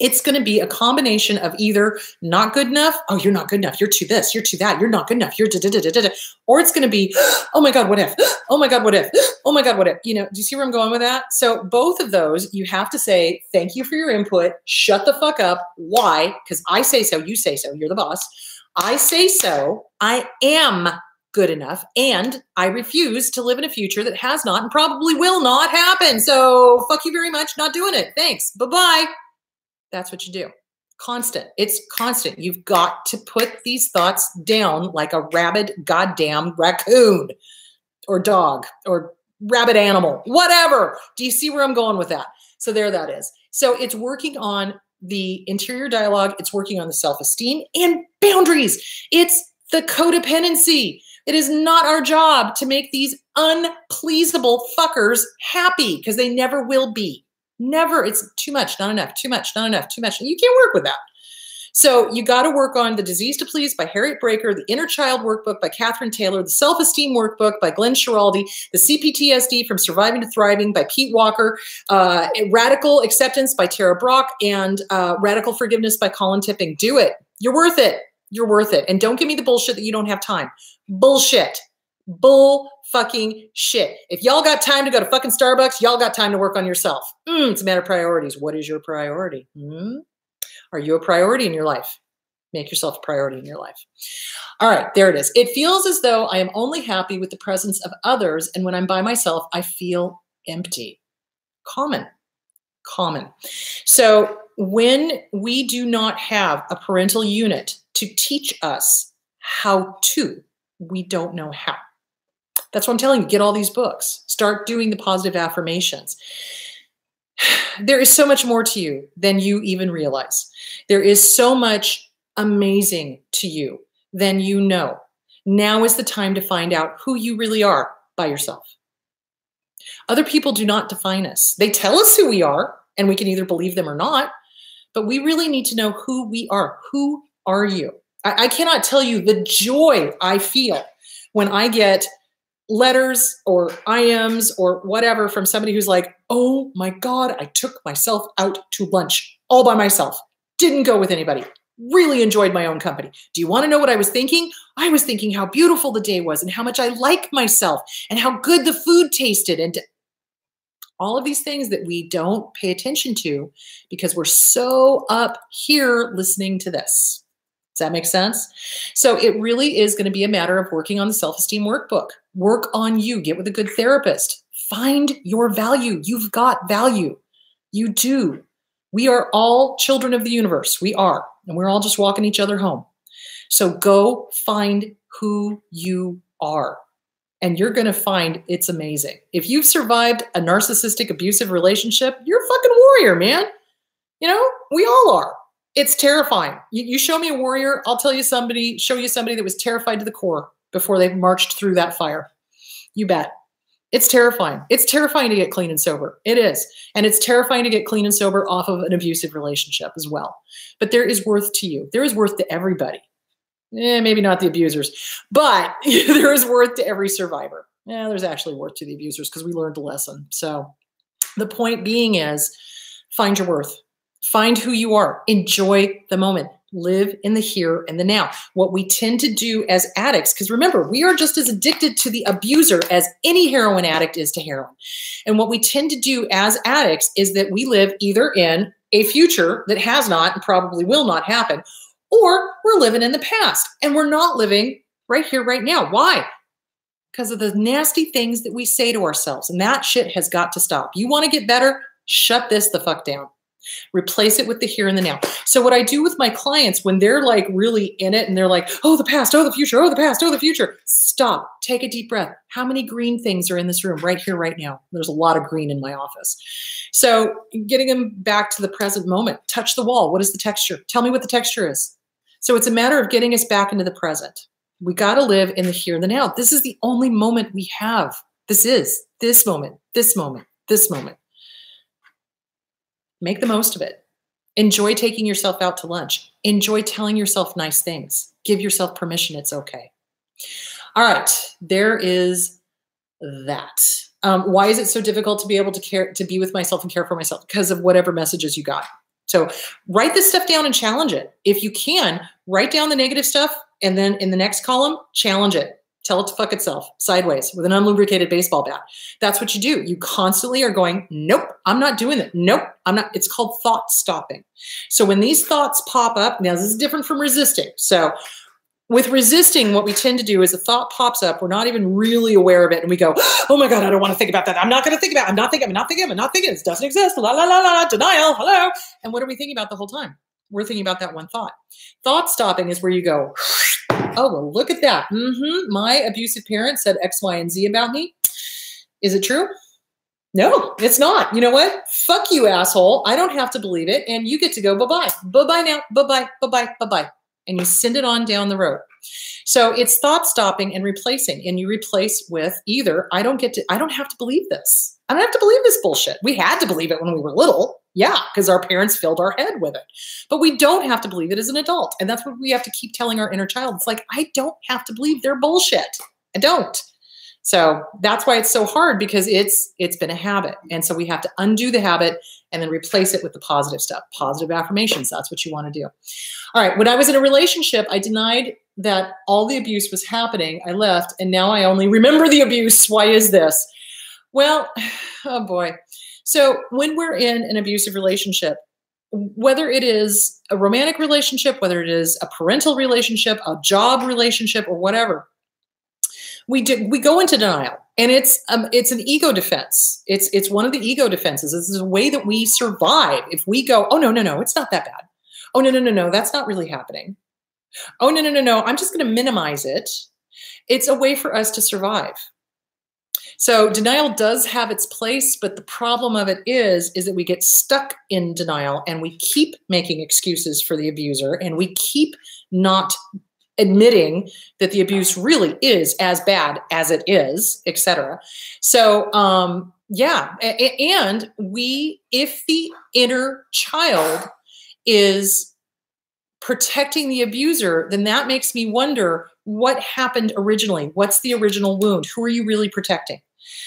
it's going to be a combination of either not good enough, oh, you're not good enough, you're too this, you're too that, you're not good enough, you're da da da da da, or it's going to be, oh my God, what if? Oh my God, what if? Oh my God, what if? You know, do you see where I'm going with that? So both of those, you have to say, thank you for your input, shut the fuck up. Why? Because I say so, you say so, you're the boss. I say so, I am good enough. And I refuse to live in a future that has not and probably will not happen. So fuck you very much. Not doing it. Thanks. Bye bye. That's what you do. Constant. It's constant. You've got to put these thoughts down like a rabid goddamn raccoon or dog or rabbit animal, whatever. Do you see where I'm going with that? So there that is. So it's working on the interior dialogue, it's working on the self esteem and boundaries. It's the codependency. It is not our job to make these unpleasable fuckers happy because they never will be. Never. It's too much, not enough, too much, not enough, too much. You can't work with that. So you got to work on The Disease to Please by Harriet Braiker, The Inner Child Workbook by Cathryn Taylor, The Self-Esteem Workbook by Glenn Schiraldi, The CPTSD from Surviving to Thriving by Pete Walker, uh, Radical Acceptance by Tara Brach, and uh, Radical Forgiveness by Colin Tipping. Do it. You're worth it. You're worth it. And don't give me the bullshit that you don't have time. Bullshit. Bull fucking shit. If y'all got time to go to fucking Starbucks, y'all got time to work on yourself. Mm, it's a matter of priorities. What is your priority? Mm? Are you a priority in your life? Make yourself a priority in your life. All right, there it is. It feels as though I am only happy with the presence of others, and when I'm by myself, I feel empty. Common. Common. So when we do not have a parental unit to teach us how to, we don't know how. That's what I'm telling you. Get all these books. Start doing the positive affirmations. there is so much more to you than you even realize. There is so much amazing to you than you know. Now is the time to find out who you really are by yourself. Other people do not define us. They tell us who we are, and we can either believe them or not, but we really need to know who we are. Who are you? I, I cannot tell you the joy I feel when I get letters or IMs or whatever from somebody who's like, oh my God, I took myself out to lunch all by myself. Didn't go with anybody. Really enjoyed my own company. Do you want to know what I was thinking? I was thinking how beautiful the day was and how much I like myself and how good the food tasted and all of these things that we don't pay attention to because we're so up here listening to this. Does that make sense? So it really is going to be a matter of working on the self esteem workbook. Work on you, get with a good therapist, find your value. You've got value. You do. We are all children of the universe. We are. And we're all just walking each other home. So go find who you are. And you're going to find it's amazing. If you've survived a narcissistic, abusive relationship, you're a fucking warrior, man. You know, we all are. It's terrifying. You, show me a warrior, I'll tell you somebody, show you somebody that was terrified to the core before they've marched through that fire. You bet. It's terrifying. It's terrifying to get clean and sober. It is. And it's terrifying to get clean and sober off of an abusive relationship as well. But there is worth to you. There is worth to everybody. Eh, maybe not the abusers, but there is worth to every survivor. Yeah, there's actually worth to the abusers because we learned a lesson. So the point being is find your worth. Find who you are. Enjoy the moment live in the here and the now. What we tend to do as addicts, because remember, we are just as addicted to the abuser as any heroin addict is to heroin. And what we tend to do as addicts is that we live either in a future that has not and probably will not happen, or we're living in the past and we're not living right here, right now. Why? Because of the nasty things that we say to ourselves. And that shit has got to stop. You want to get better? Shut this the fuck down. Replace it with the here and the now. So, what I do with my clients when they're like really in it and they're like, oh, the past, oh, the future, oh, the past, oh, the future, stop, take a deep breath. How many green things are in this room right here, right now? There's a lot of green in my office. So, getting them back to the present moment, touch the wall. What is the texture? Tell me what the texture is. So, it's a matter of getting us back into the present. We got to live in the here and the now. This is the only moment we have. This is this moment, this moment, this moment. Make the most of it. Enjoy taking yourself out to lunch. Enjoy telling yourself nice things. Give yourself permission. It's okay. All right, there is that. Um, why is it so difficult to be able to care to be with myself and care for myself? Because of whatever messages you got. So write this stuff down and challenge it. If you can, write down the negative stuff and then in the next column, challenge it. Tell it to fuck itself sideways with an unlubricated baseball bat. That's what you do. You constantly are going, nope, I'm not doing that. Nope, I'm not. It's called thought stopping. So when these thoughts pop up, now this is different from resisting. So with resisting, what we tend to do is a thought pops up. We're not even really aware of it. And we go, oh my God, I don't want to think about that. I'm not going to think about it. I'm not thinking, I'm not thinking, I'm not thinking. It doesn't exist. La, la, la, la, denial. Hello. And what are we thinking about the whole time? We're thinking about that one thought. Thought stopping is where you go, Oh, well, look at that. Mm-hmm. My abusive parent said X, Y, and Z about me. Is it true? No, it's not. You know what? Fuck you, asshole. I don't have to believe it. And you get to go bye bye. Bye bye now. Bye bye. Bye bye. Bye bye. And you send it on down the road. So it's thought stopping and replacing. And you replace with either I don't get to, I don't have to believe this. I don't have to believe this bullshit. We had to believe it when we were little. Yeah, because our parents filled our head with it. But we don't have to believe it as an adult. And that's what we have to keep telling our inner child. It's like, I don't have to believe their bullshit. I don't. So that's why it's so hard because it's it's been a habit. And so we have to undo the habit and then replace it with the positive stuff. Positive affirmations. That's what you want to do. All right. When I was in a relationship, I denied that all the abuse was happening. I left and now I only remember the abuse. Why is this? Well, oh boy. So when we're in an abusive relationship, whether it is a romantic relationship, whether it is a parental relationship, a job relationship, or whatever, we do we go into denial, and it's um, it's an ego defense. It's it's one of the ego defenses. This is a way that we survive. If we go, oh no no no, it's not that bad. Oh no no no no, that's not really happening. Oh no no no no, I'm just going to minimize it. It's a way for us to survive. So denial does have its place, but the problem of it is, is that we get stuck in denial and we keep making excuses for the abuser and we keep not admitting that the abuse really is as bad as it is, etc. So um, yeah, and we, if the inner child is protecting the abuser, then that makes me wonder what happened originally. What's the original wound? Who are you really protecting?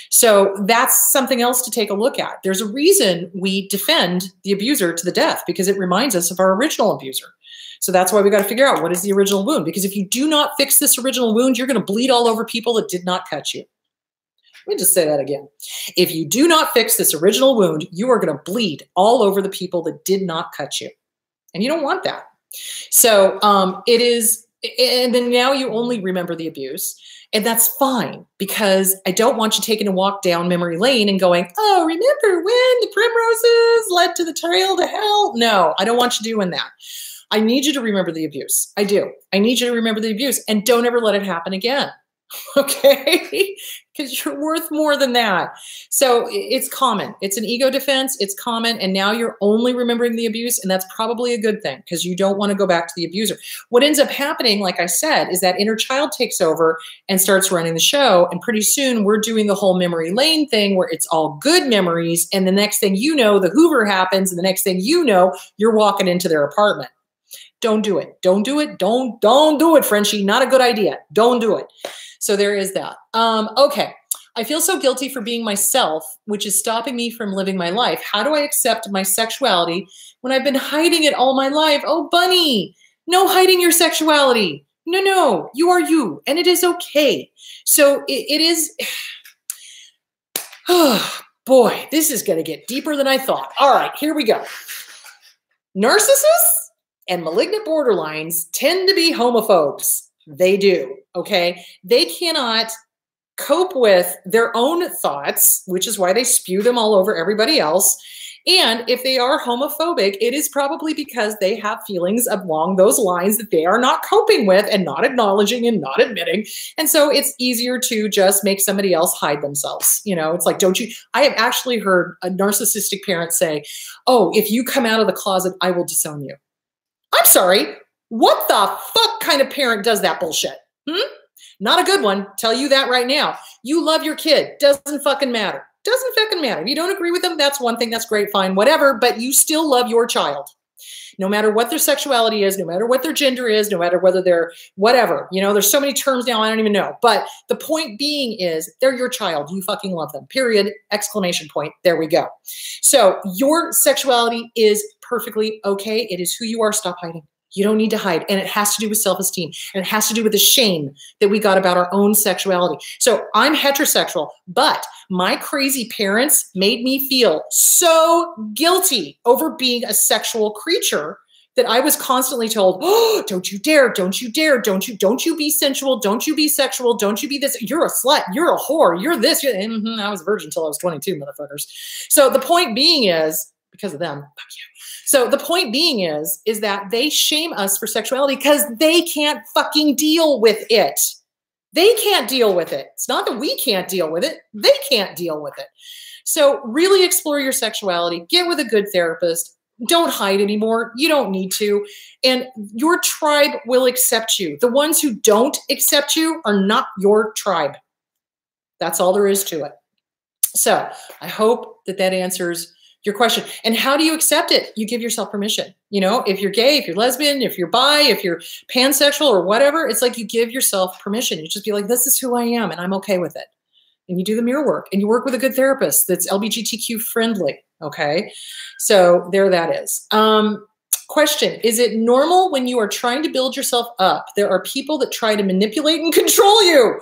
So that's something else to take a look at. There's a reason we defend the abuser to the death because it reminds us of our original abuser. So that's why we got to figure out what is the original wound. Because if you do not fix this original wound, you're going to bleed all over people that did not cut you. Let me just say that again. If you do not fix this original wound, you are going to bleed all over the people that did not cut you. And you don't want that. So um, it is, and then now you only remember the abuse. And that's fine because I don't want you taking a walk down memory lane and going, oh, remember when the primroses led to the trail to hell? No, I don't want you doing that. I need you to remember the abuse. I do. I need you to remember the abuse and don't ever let it happen again. okay? Because you're worth more than that. So it's common. It's an ego defense. It's common. And now you're only remembering the abuse. And that's probably a good thing because you don't want to go back to the abuser. What ends up happening, like I said, is that inner child takes over and starts running the show. And pretty soon we're doing the whole memory lane thing where it's all good memories. And the next thing you know, the Hoover happens. And the next thing you know, you're walking into their apartment. Don't do it. Don't do it. Don't, don't do it, Frenchie. Not a good idea. Don't do it. So there is that. Um, okay. I feel so guilty for being myself, which is stopping me from living my life. How do I accept my sexuality when I've been hiding it all my life? Oh, bunny, no hiding your sexuality. No, no, you are you, and it is okay. So it, it is. Oh, boy, this is going to get deeper than I thought. All right, here we go. Narcissists and malignant borderlines tend to be homophobes. They do. Okay. They cannot cope with their own thoughts, which is why they spew them all over everybody else. And if they are homophobic, it is probably because they have feelings along those lines that they are not coping with and not acknowledging and not admitting. And so it's easier to just make somebody else hide themselves. You know, it's like, don't you? I have actually heard a narcissistic parent say, Oh, if you come out of the closet, I will disown you. I'm sorry. What the fuck kind of parent does that bullshit? Hmm? Not a good one. Tell you that right now. You love your kid. Doesn't fucking matter. Doesn't fucking matter. If you don't agree with them, that's one thing. That's great, fine, whatever. But you still love your child. No matter what their sexuality is, no matter what their gender is, no matter whether they're whatever. You know, there's so many terms now, I don't even know. But the point being is they're your child. You fucking love them. Period. Exclamation point. There we go. So your sexuality is perfectly okay. It is who you are. Stop hiding. You don't need to hide. And it has to do with self esteem. And it has to do with the shame that we got about our own sexuality. So I'm heterosexual, but my crazy parents made me feel so guilty over being a sexual creature that I was constantly told, "Oh, don't you dare, don't you dare, don't you don't you be sensual, don't you be sexual, don't you be this, you're a slut, you're a whore, you're this, you're, mm-hmm, I was a virgin until I was 22, motherfuckers." So the point being is because of them, fuck you so the point being is, is that they shame us for sexuality because they can't fucking deal with it. They can't deal with it. It's not that we can't deal with it. They can't deal with it. So really explore your sexuality. Get with a good therapist. Don't hide anymore. You don't need to. And your tribe will accept you. The ones who don't accept you are not your tribe. That's all there is to it. So I hope that that answers your question. And how do you accept it? You give yourself permission. You know, if you're gay, if you're lesbian, if you're bi, if you're pansexual or whatever, it's like you give yourself permission. You just be like, this is who I am and I'm okay with it. And you do the mirror work and you work with a good therapist that's LGBTQ friendly. Okay. So there that is. Um, question Is it normal when you are trying to build yourself up? There are people that try to manipulate and control you.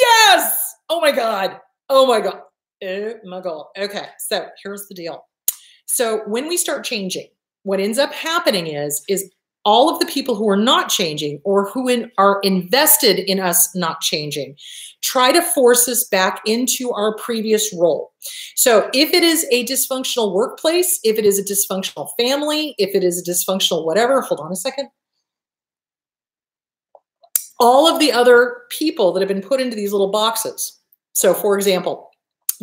Yes. Oh my God. Oh my God. Oh my God. Okay. So here's the deal. So when we start changing, what ends up happening is, is all of the people who are not changing or who in, are invested in us not changing try to force us back into our previous role. So if it is a dysfunctional workplace, if it is a dysfunctional family, if it is a dysfunctional whatever, hold on a second. All of the other people that have been put into these little boxes So, for example,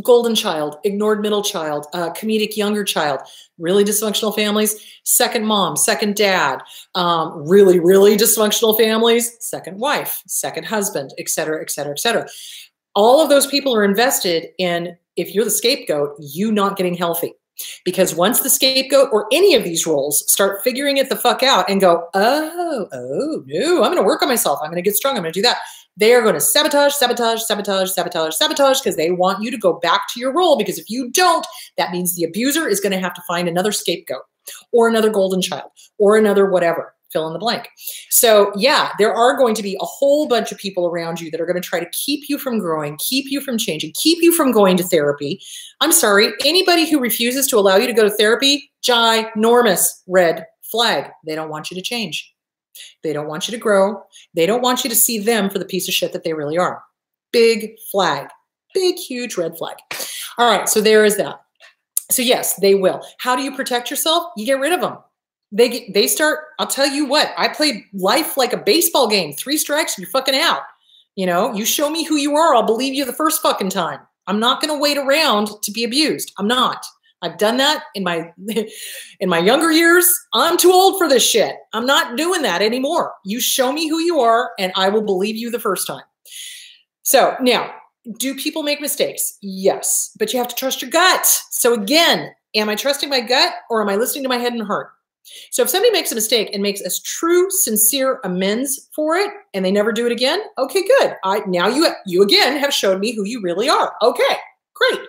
golden child, ignored middle child, uh, comedic younger child, really dysfunctional families, second mom, second dad, um, really, really dysfunctional families, second wife, second husband, et cetera, et cetera, et cetera. All of those people are invested in, if you're the scapegoat, you not getting healthy. Because once the scapegoat or any of these roles start figuring it the fuck out and go, oh, oh, no, I'm going to work on myself. I'm going to get strong. I'm going to do that they are going to sabotage, sabotage, sabotage, sabotage, sabotage because they want you to go back to your role. Because if you don't, that means the abuser is going to have to find another scapegoat or another golden child or another whatever. Fill in the blank. So, yeah, there are going to be a whole bunch of people around you that are going to try to keep you from growing, keep you from changing, keep you from going to therapy. I'm sorry, anybody who refuses to allow you to go to therapy, ginormous red flag. They don't want you to change. They don't want you to grow. They don't want you to see them for the piece of shit that they really are. Big flag. Big, huge red flag. All right, so there is that. So yes, they will. How do you protect yourself? You get rid of them. They get, they start. I'll tell you what. I played life like a baseball game. Three strikes, you're fucking out. You know, you show me who you are, I'll believe you the first fucking time. I'm not going to wait around to be abused. I'm not. I've done that in my in my younger years. I'm too old for this shit. I'm not doing that anymore. You show me who you are and I will believe you the first time. So, now, do people make mistakes? Yes, but you have to trust your gut. So again, am I trusting my gut or am I listening to my head and heart? So if somebody makes a mistake and makes a true, sincere amends for it, and they never do it again, okay, good. I now you you again have showed me who you really are. Okay, great.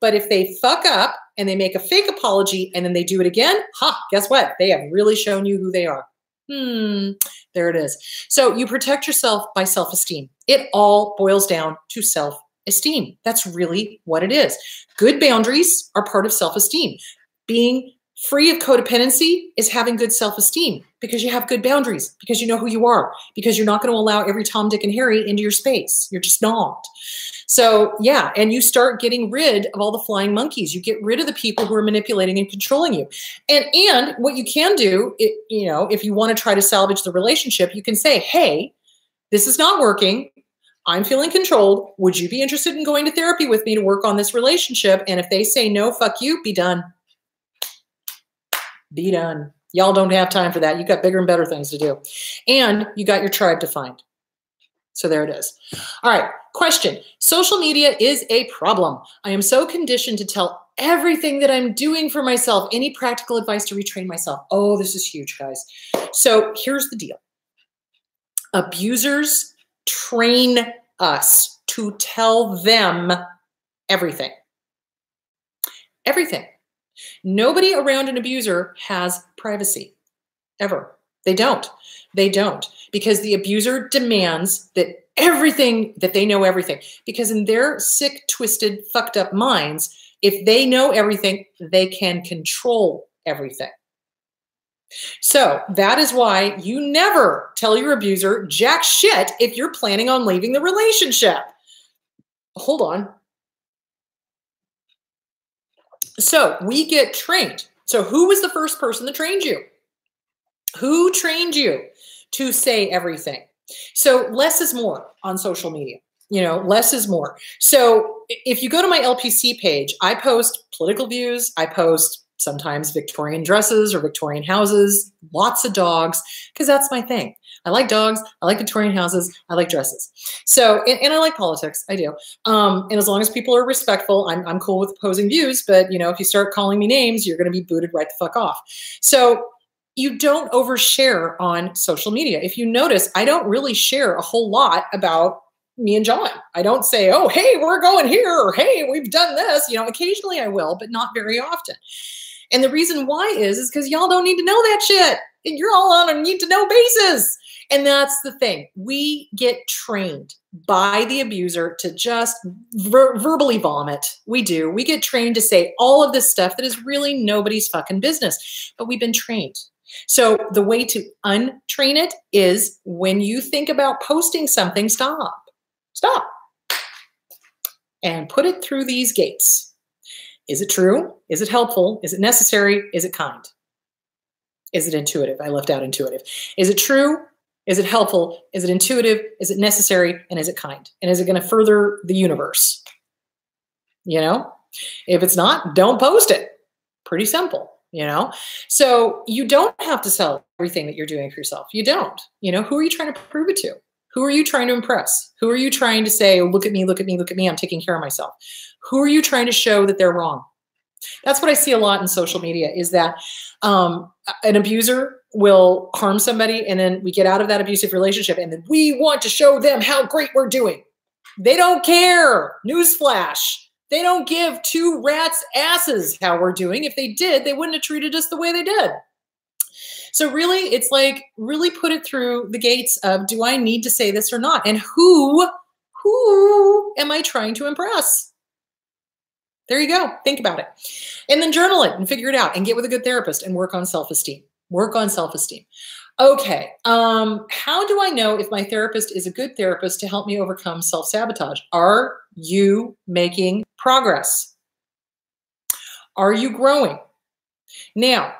But if they fuck up and they make a fake apology and then they do it again, ha, guess what? They have really shown you who they are. Hmm, there it is. So you protect yourself by self esteem. It all boils down to self esteem. That's really what it is. Good boundaries are part of self esteem. Being free of codependency is having good self esteem because you have good boundaries, because you know who you are, because you're not going to allow every Tom, Dick, and Harry into your space. You're just not. So yeah, and you start getting rid of all the flying monkeys. You get rid of the people who are manipulating and controlling you. And and what you can do, it, you know, if you want to try to salvage the relationship, you can say, "Hey, this is not working. I'm feeling controlled. Would you be interested in going to therapy with me to work on this relationship?" And if they say no, fuck you, be done. Be done. Y'all don't have time for that. You've got bigger and better things to do. And you got your tribe to find. So there it is. All right, question. Social media is a problem. I am so conditioned to tell everything that I'm doing for myself. Any practical advice to retrain myself? Oh, this is huge, guys. So here's the deal. Abusers train us to tell them everything. Everything. Nobody around an abuser has privacy, ever. They don't. They don't. Because the abuser demands that everything that they know everything. Because in their sick twisted fucked up minds if they know everything they can control everything. So that is why you never tell your abuser jack shit if you're planning on leaving the relationship. Hold on. So we get trained so who was the first person that trained you who trained you to say everything. So less is more on social media. You know, less is more. So if you go to my LPC page, I post political views, I post sometimes Victorian dresses or Victorian houses, lots of dogs, because that's my thing. I like dogs, I like Victorian houses, I like dresses. So, and, and I like politics, I do. Um, and as long as people are respectful, I'm, I'm cool with opposing views. But, you know, if you start calling me names, you're going to be booted right the fuck off. So you don't overshare on social media. If you notice, I don't really share a whole lot about me and John. I don't say, oh, hey, we're going here, or hey, we've done this. You know, occasionally I will, but not very often. And the reason why is, is because y'all don't need to know that shit. And you're all on a need to know basis. And that's the thing. We get trained by the abuser to just ver verbally vomit. We do. We get trained to say all of this stuff that is really nobody's fucking business, but we've been trained. So the way to untrain it is when you think about posting something, stop. Stop. And put it through these gates. Is it true? Is it helpful? Is it necessary? Is it kind? Is it intuitive? I left out intuitive. Is it true? Is it helpful? Is it intuitive? Is it necessary? And is it kind? And is it going to further the universe? You know, if it's not, don't post it. Pretty simple, you know? So you don't have to sell everything that you're doing for yourself. You don't. You know, who are you trying to prove it to? Who are you trying to impress? Who are you trying to say, look at me, look at me, look at me, I'm taking care of myself? Who are you trying to show that they're wrong? That's what I see a lot in social media is that um, an abuser will harm somebody and then we get out of that abusive relationship and then we want to show them how great we're doing. They don't care. Newsflash. They don't give two rats' asses how we're doing. If they did, they wouldn't have treated us the way they did. So really, it's like really put it through the gates of do I need to say this or not? And who, who am I trying to impress? There you go. Think about it. And then journal it and figure it out and get with a good therapist and work on self-esteem. Work on self-esteem. Okay. Um, how do I know if my therapist is a good therapist to help me overcome self-sabotage? Are you making progress? Are you growing? Now,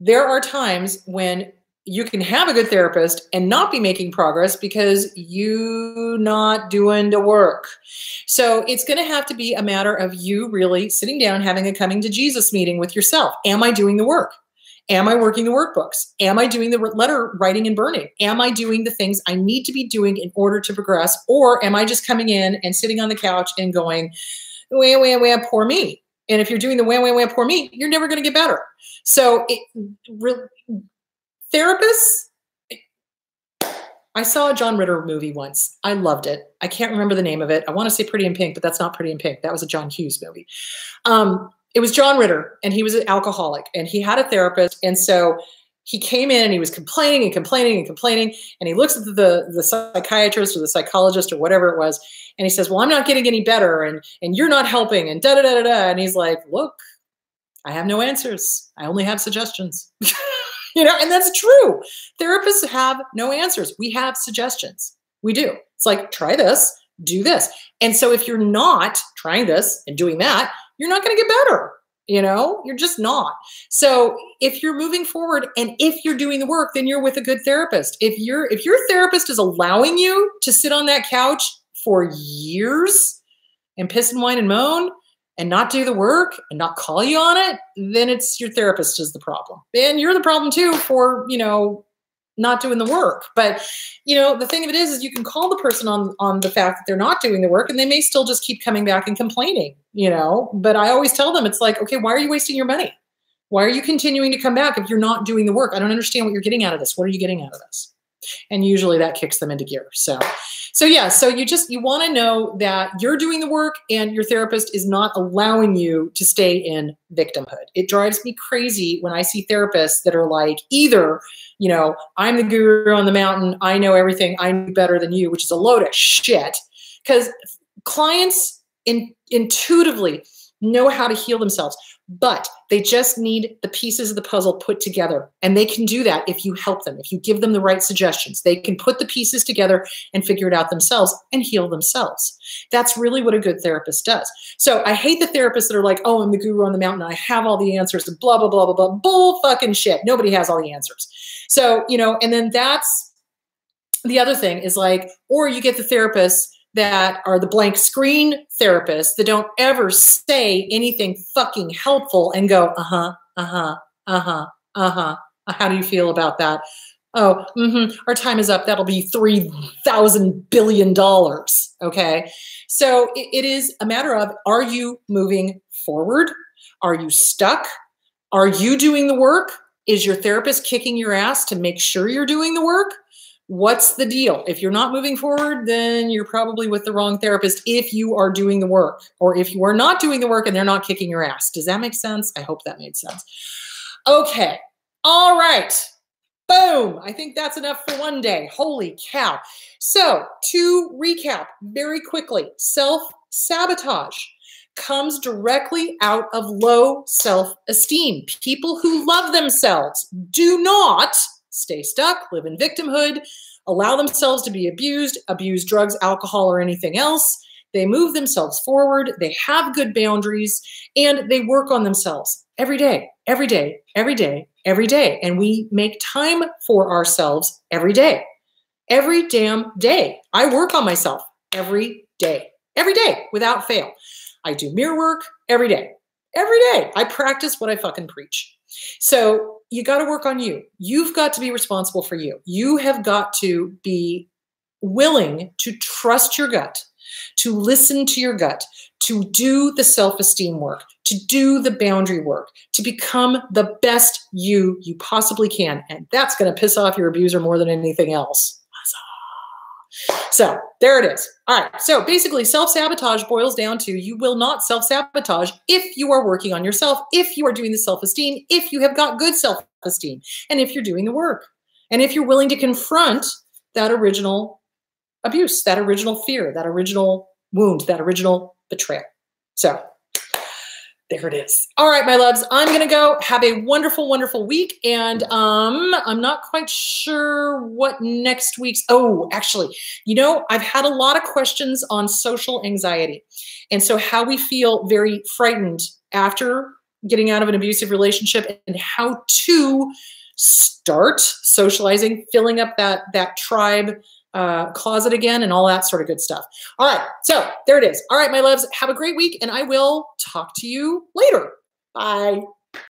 there are times when you can have a good therapist and not be making progress because you not doing the work. So it's going to have to be a matter of you really sitting down, having a coming to Jesus meeting with yourself. Am I doing the work? Am I working the workbooks? Am I doing the letter writing and burning? Am I doing the things I need to be doing in order to progress? Or am I just coming in and sitting on the couch and going, wham, wham, wham, poor me? And if you're doing the wham, wham, wham, poor me, you're never going to get better. So it, re, therapists, I saw a John Ritter movie once. I loved it. I can't remember the name of it. I want to say Pretty in Pink, but that's not Pretty in Pink. That was a John Hughes movie. Um, it was John Ritter, and he was an alcoholic, and he had a therapist, and so he came in and he was complaining and complaining and complaining, and he looks at the the psychiatrist or the psychologist or whatever it was, and he says, "Well, I'm not getting any better, and and you're not helping," and da da da da da, and he's like, "Look, I have no answers. I only have suggestions." you know, and that's true. Therapists have no answers. We have suggestions. We do. It's like, try this, do this. And so if you're not trying this and doing that, you're not going to get better. You know, you're just not. So if you're moving forward and if you're doing the work, then you're with a good therapist. If you're if your therapist is allowing you to sit on that couch for years and piss and whine and moan and not do the work and not call you on it, then it's your therapist is the problem. And you're the problem too for, you know, not doing the work. But you know, the thing of it is, is you can call the person on on the fact that they're not doing the work, and they may still just keep coming back and complaining. You know, but I always tell them it's like, okay, why are you wasting your money? Why are you continuing to come back if you're not doing the work? I don't understand what you're getting out of this. What are you getting out of this? And usually that kicks them into gear. So, so yeah, so you just you want to know that you're doing the work and your therapist is not allowing you to stay in victimhood. It drives me crazy when I see therapists that are like either you know, I'm the guru on the mountain. I know everything. I know better than you, which is a load of shit. Because clients in, intuitively know how to heal themselves, but they just need the pieces of the puzzle put together. And they can do that if you help them, if you give them the right suggestions. They can put the pieces together and figure it out themselves and heal themselves. That's really what a good therapist does. So I hate the therapists that are like, oh, I'm the guru on the mountain. I have all the answers and blah, blah, blah, blah, blah. Bull fucking shit. Nobody has all the answers. So, you know, and then that's the other thing is like, or you get the therapists that are the blank screen therapists that don't ever say anything fucking helpful and go, uh huh, uh huh, uh huh, uh huh. How do you feel about that? Oh, mm-hmm, our time is up. That'll be three thousand billion dollars. Okay, so it, it is a matter of: Are you moving forward? Are you stuck? Are you doing the work? Is your therapist kicking your ass to make sure you're doing the work? What's the deal? If you're not moving forward, then you're probably with the wrong therapist if you are doing the work, or if you are not doing the work and they're not kicking your ass. Does that make sense? I hope that made sense. Okay. All right. Boom. I think that's enough for one day. Holy cow. So, to recap very quickly self sabotage comes directly out of low self esteem. People who love themselves do not stay stuck, live in victimhood, allow themselves to be abused, abuse drugs, alcohol, or anything else. They move themselves forward, they have good boundaries, and they work on themselves every day, every day, every day, every day. And we make time for ourselves every day. Every damn day. I work on myself every day, every day without fail. I do mirror work every day. Every day. I practice what I fucking preach. So you got to work on you. You've got to be responsible for you. You have got to be willing to trust your gut, to listen to your gut, to do the self esteem work, to do the boundary work, to become the best you you possibly can. And that's going to piss off your abuser more than anything else. So there it is. All right. So basically, self sabotage boils down to you will not self sabotage if you are working on yourself, if you are doing the self esteem, if you have got good self esteem, and if you're doing the work, and if you're willing to confront that original abuse, that original fear, that original wound, that original betrayal. So there it is. All right, my loves, I'm going to go. Have a wonderful, wonderful week. And um, I'm not quite sure what next week's. Oh, actually, you know, I've had a lot of questions on social anxiety. And so, how we feel very frightened after getting out of an abusive relationship and how to start socializing, filling up that, that tribe uh, closet again and all that sort of good stuff. All right, so there it is. All right, my loves, have a great week, and I will talk to you later. Bye.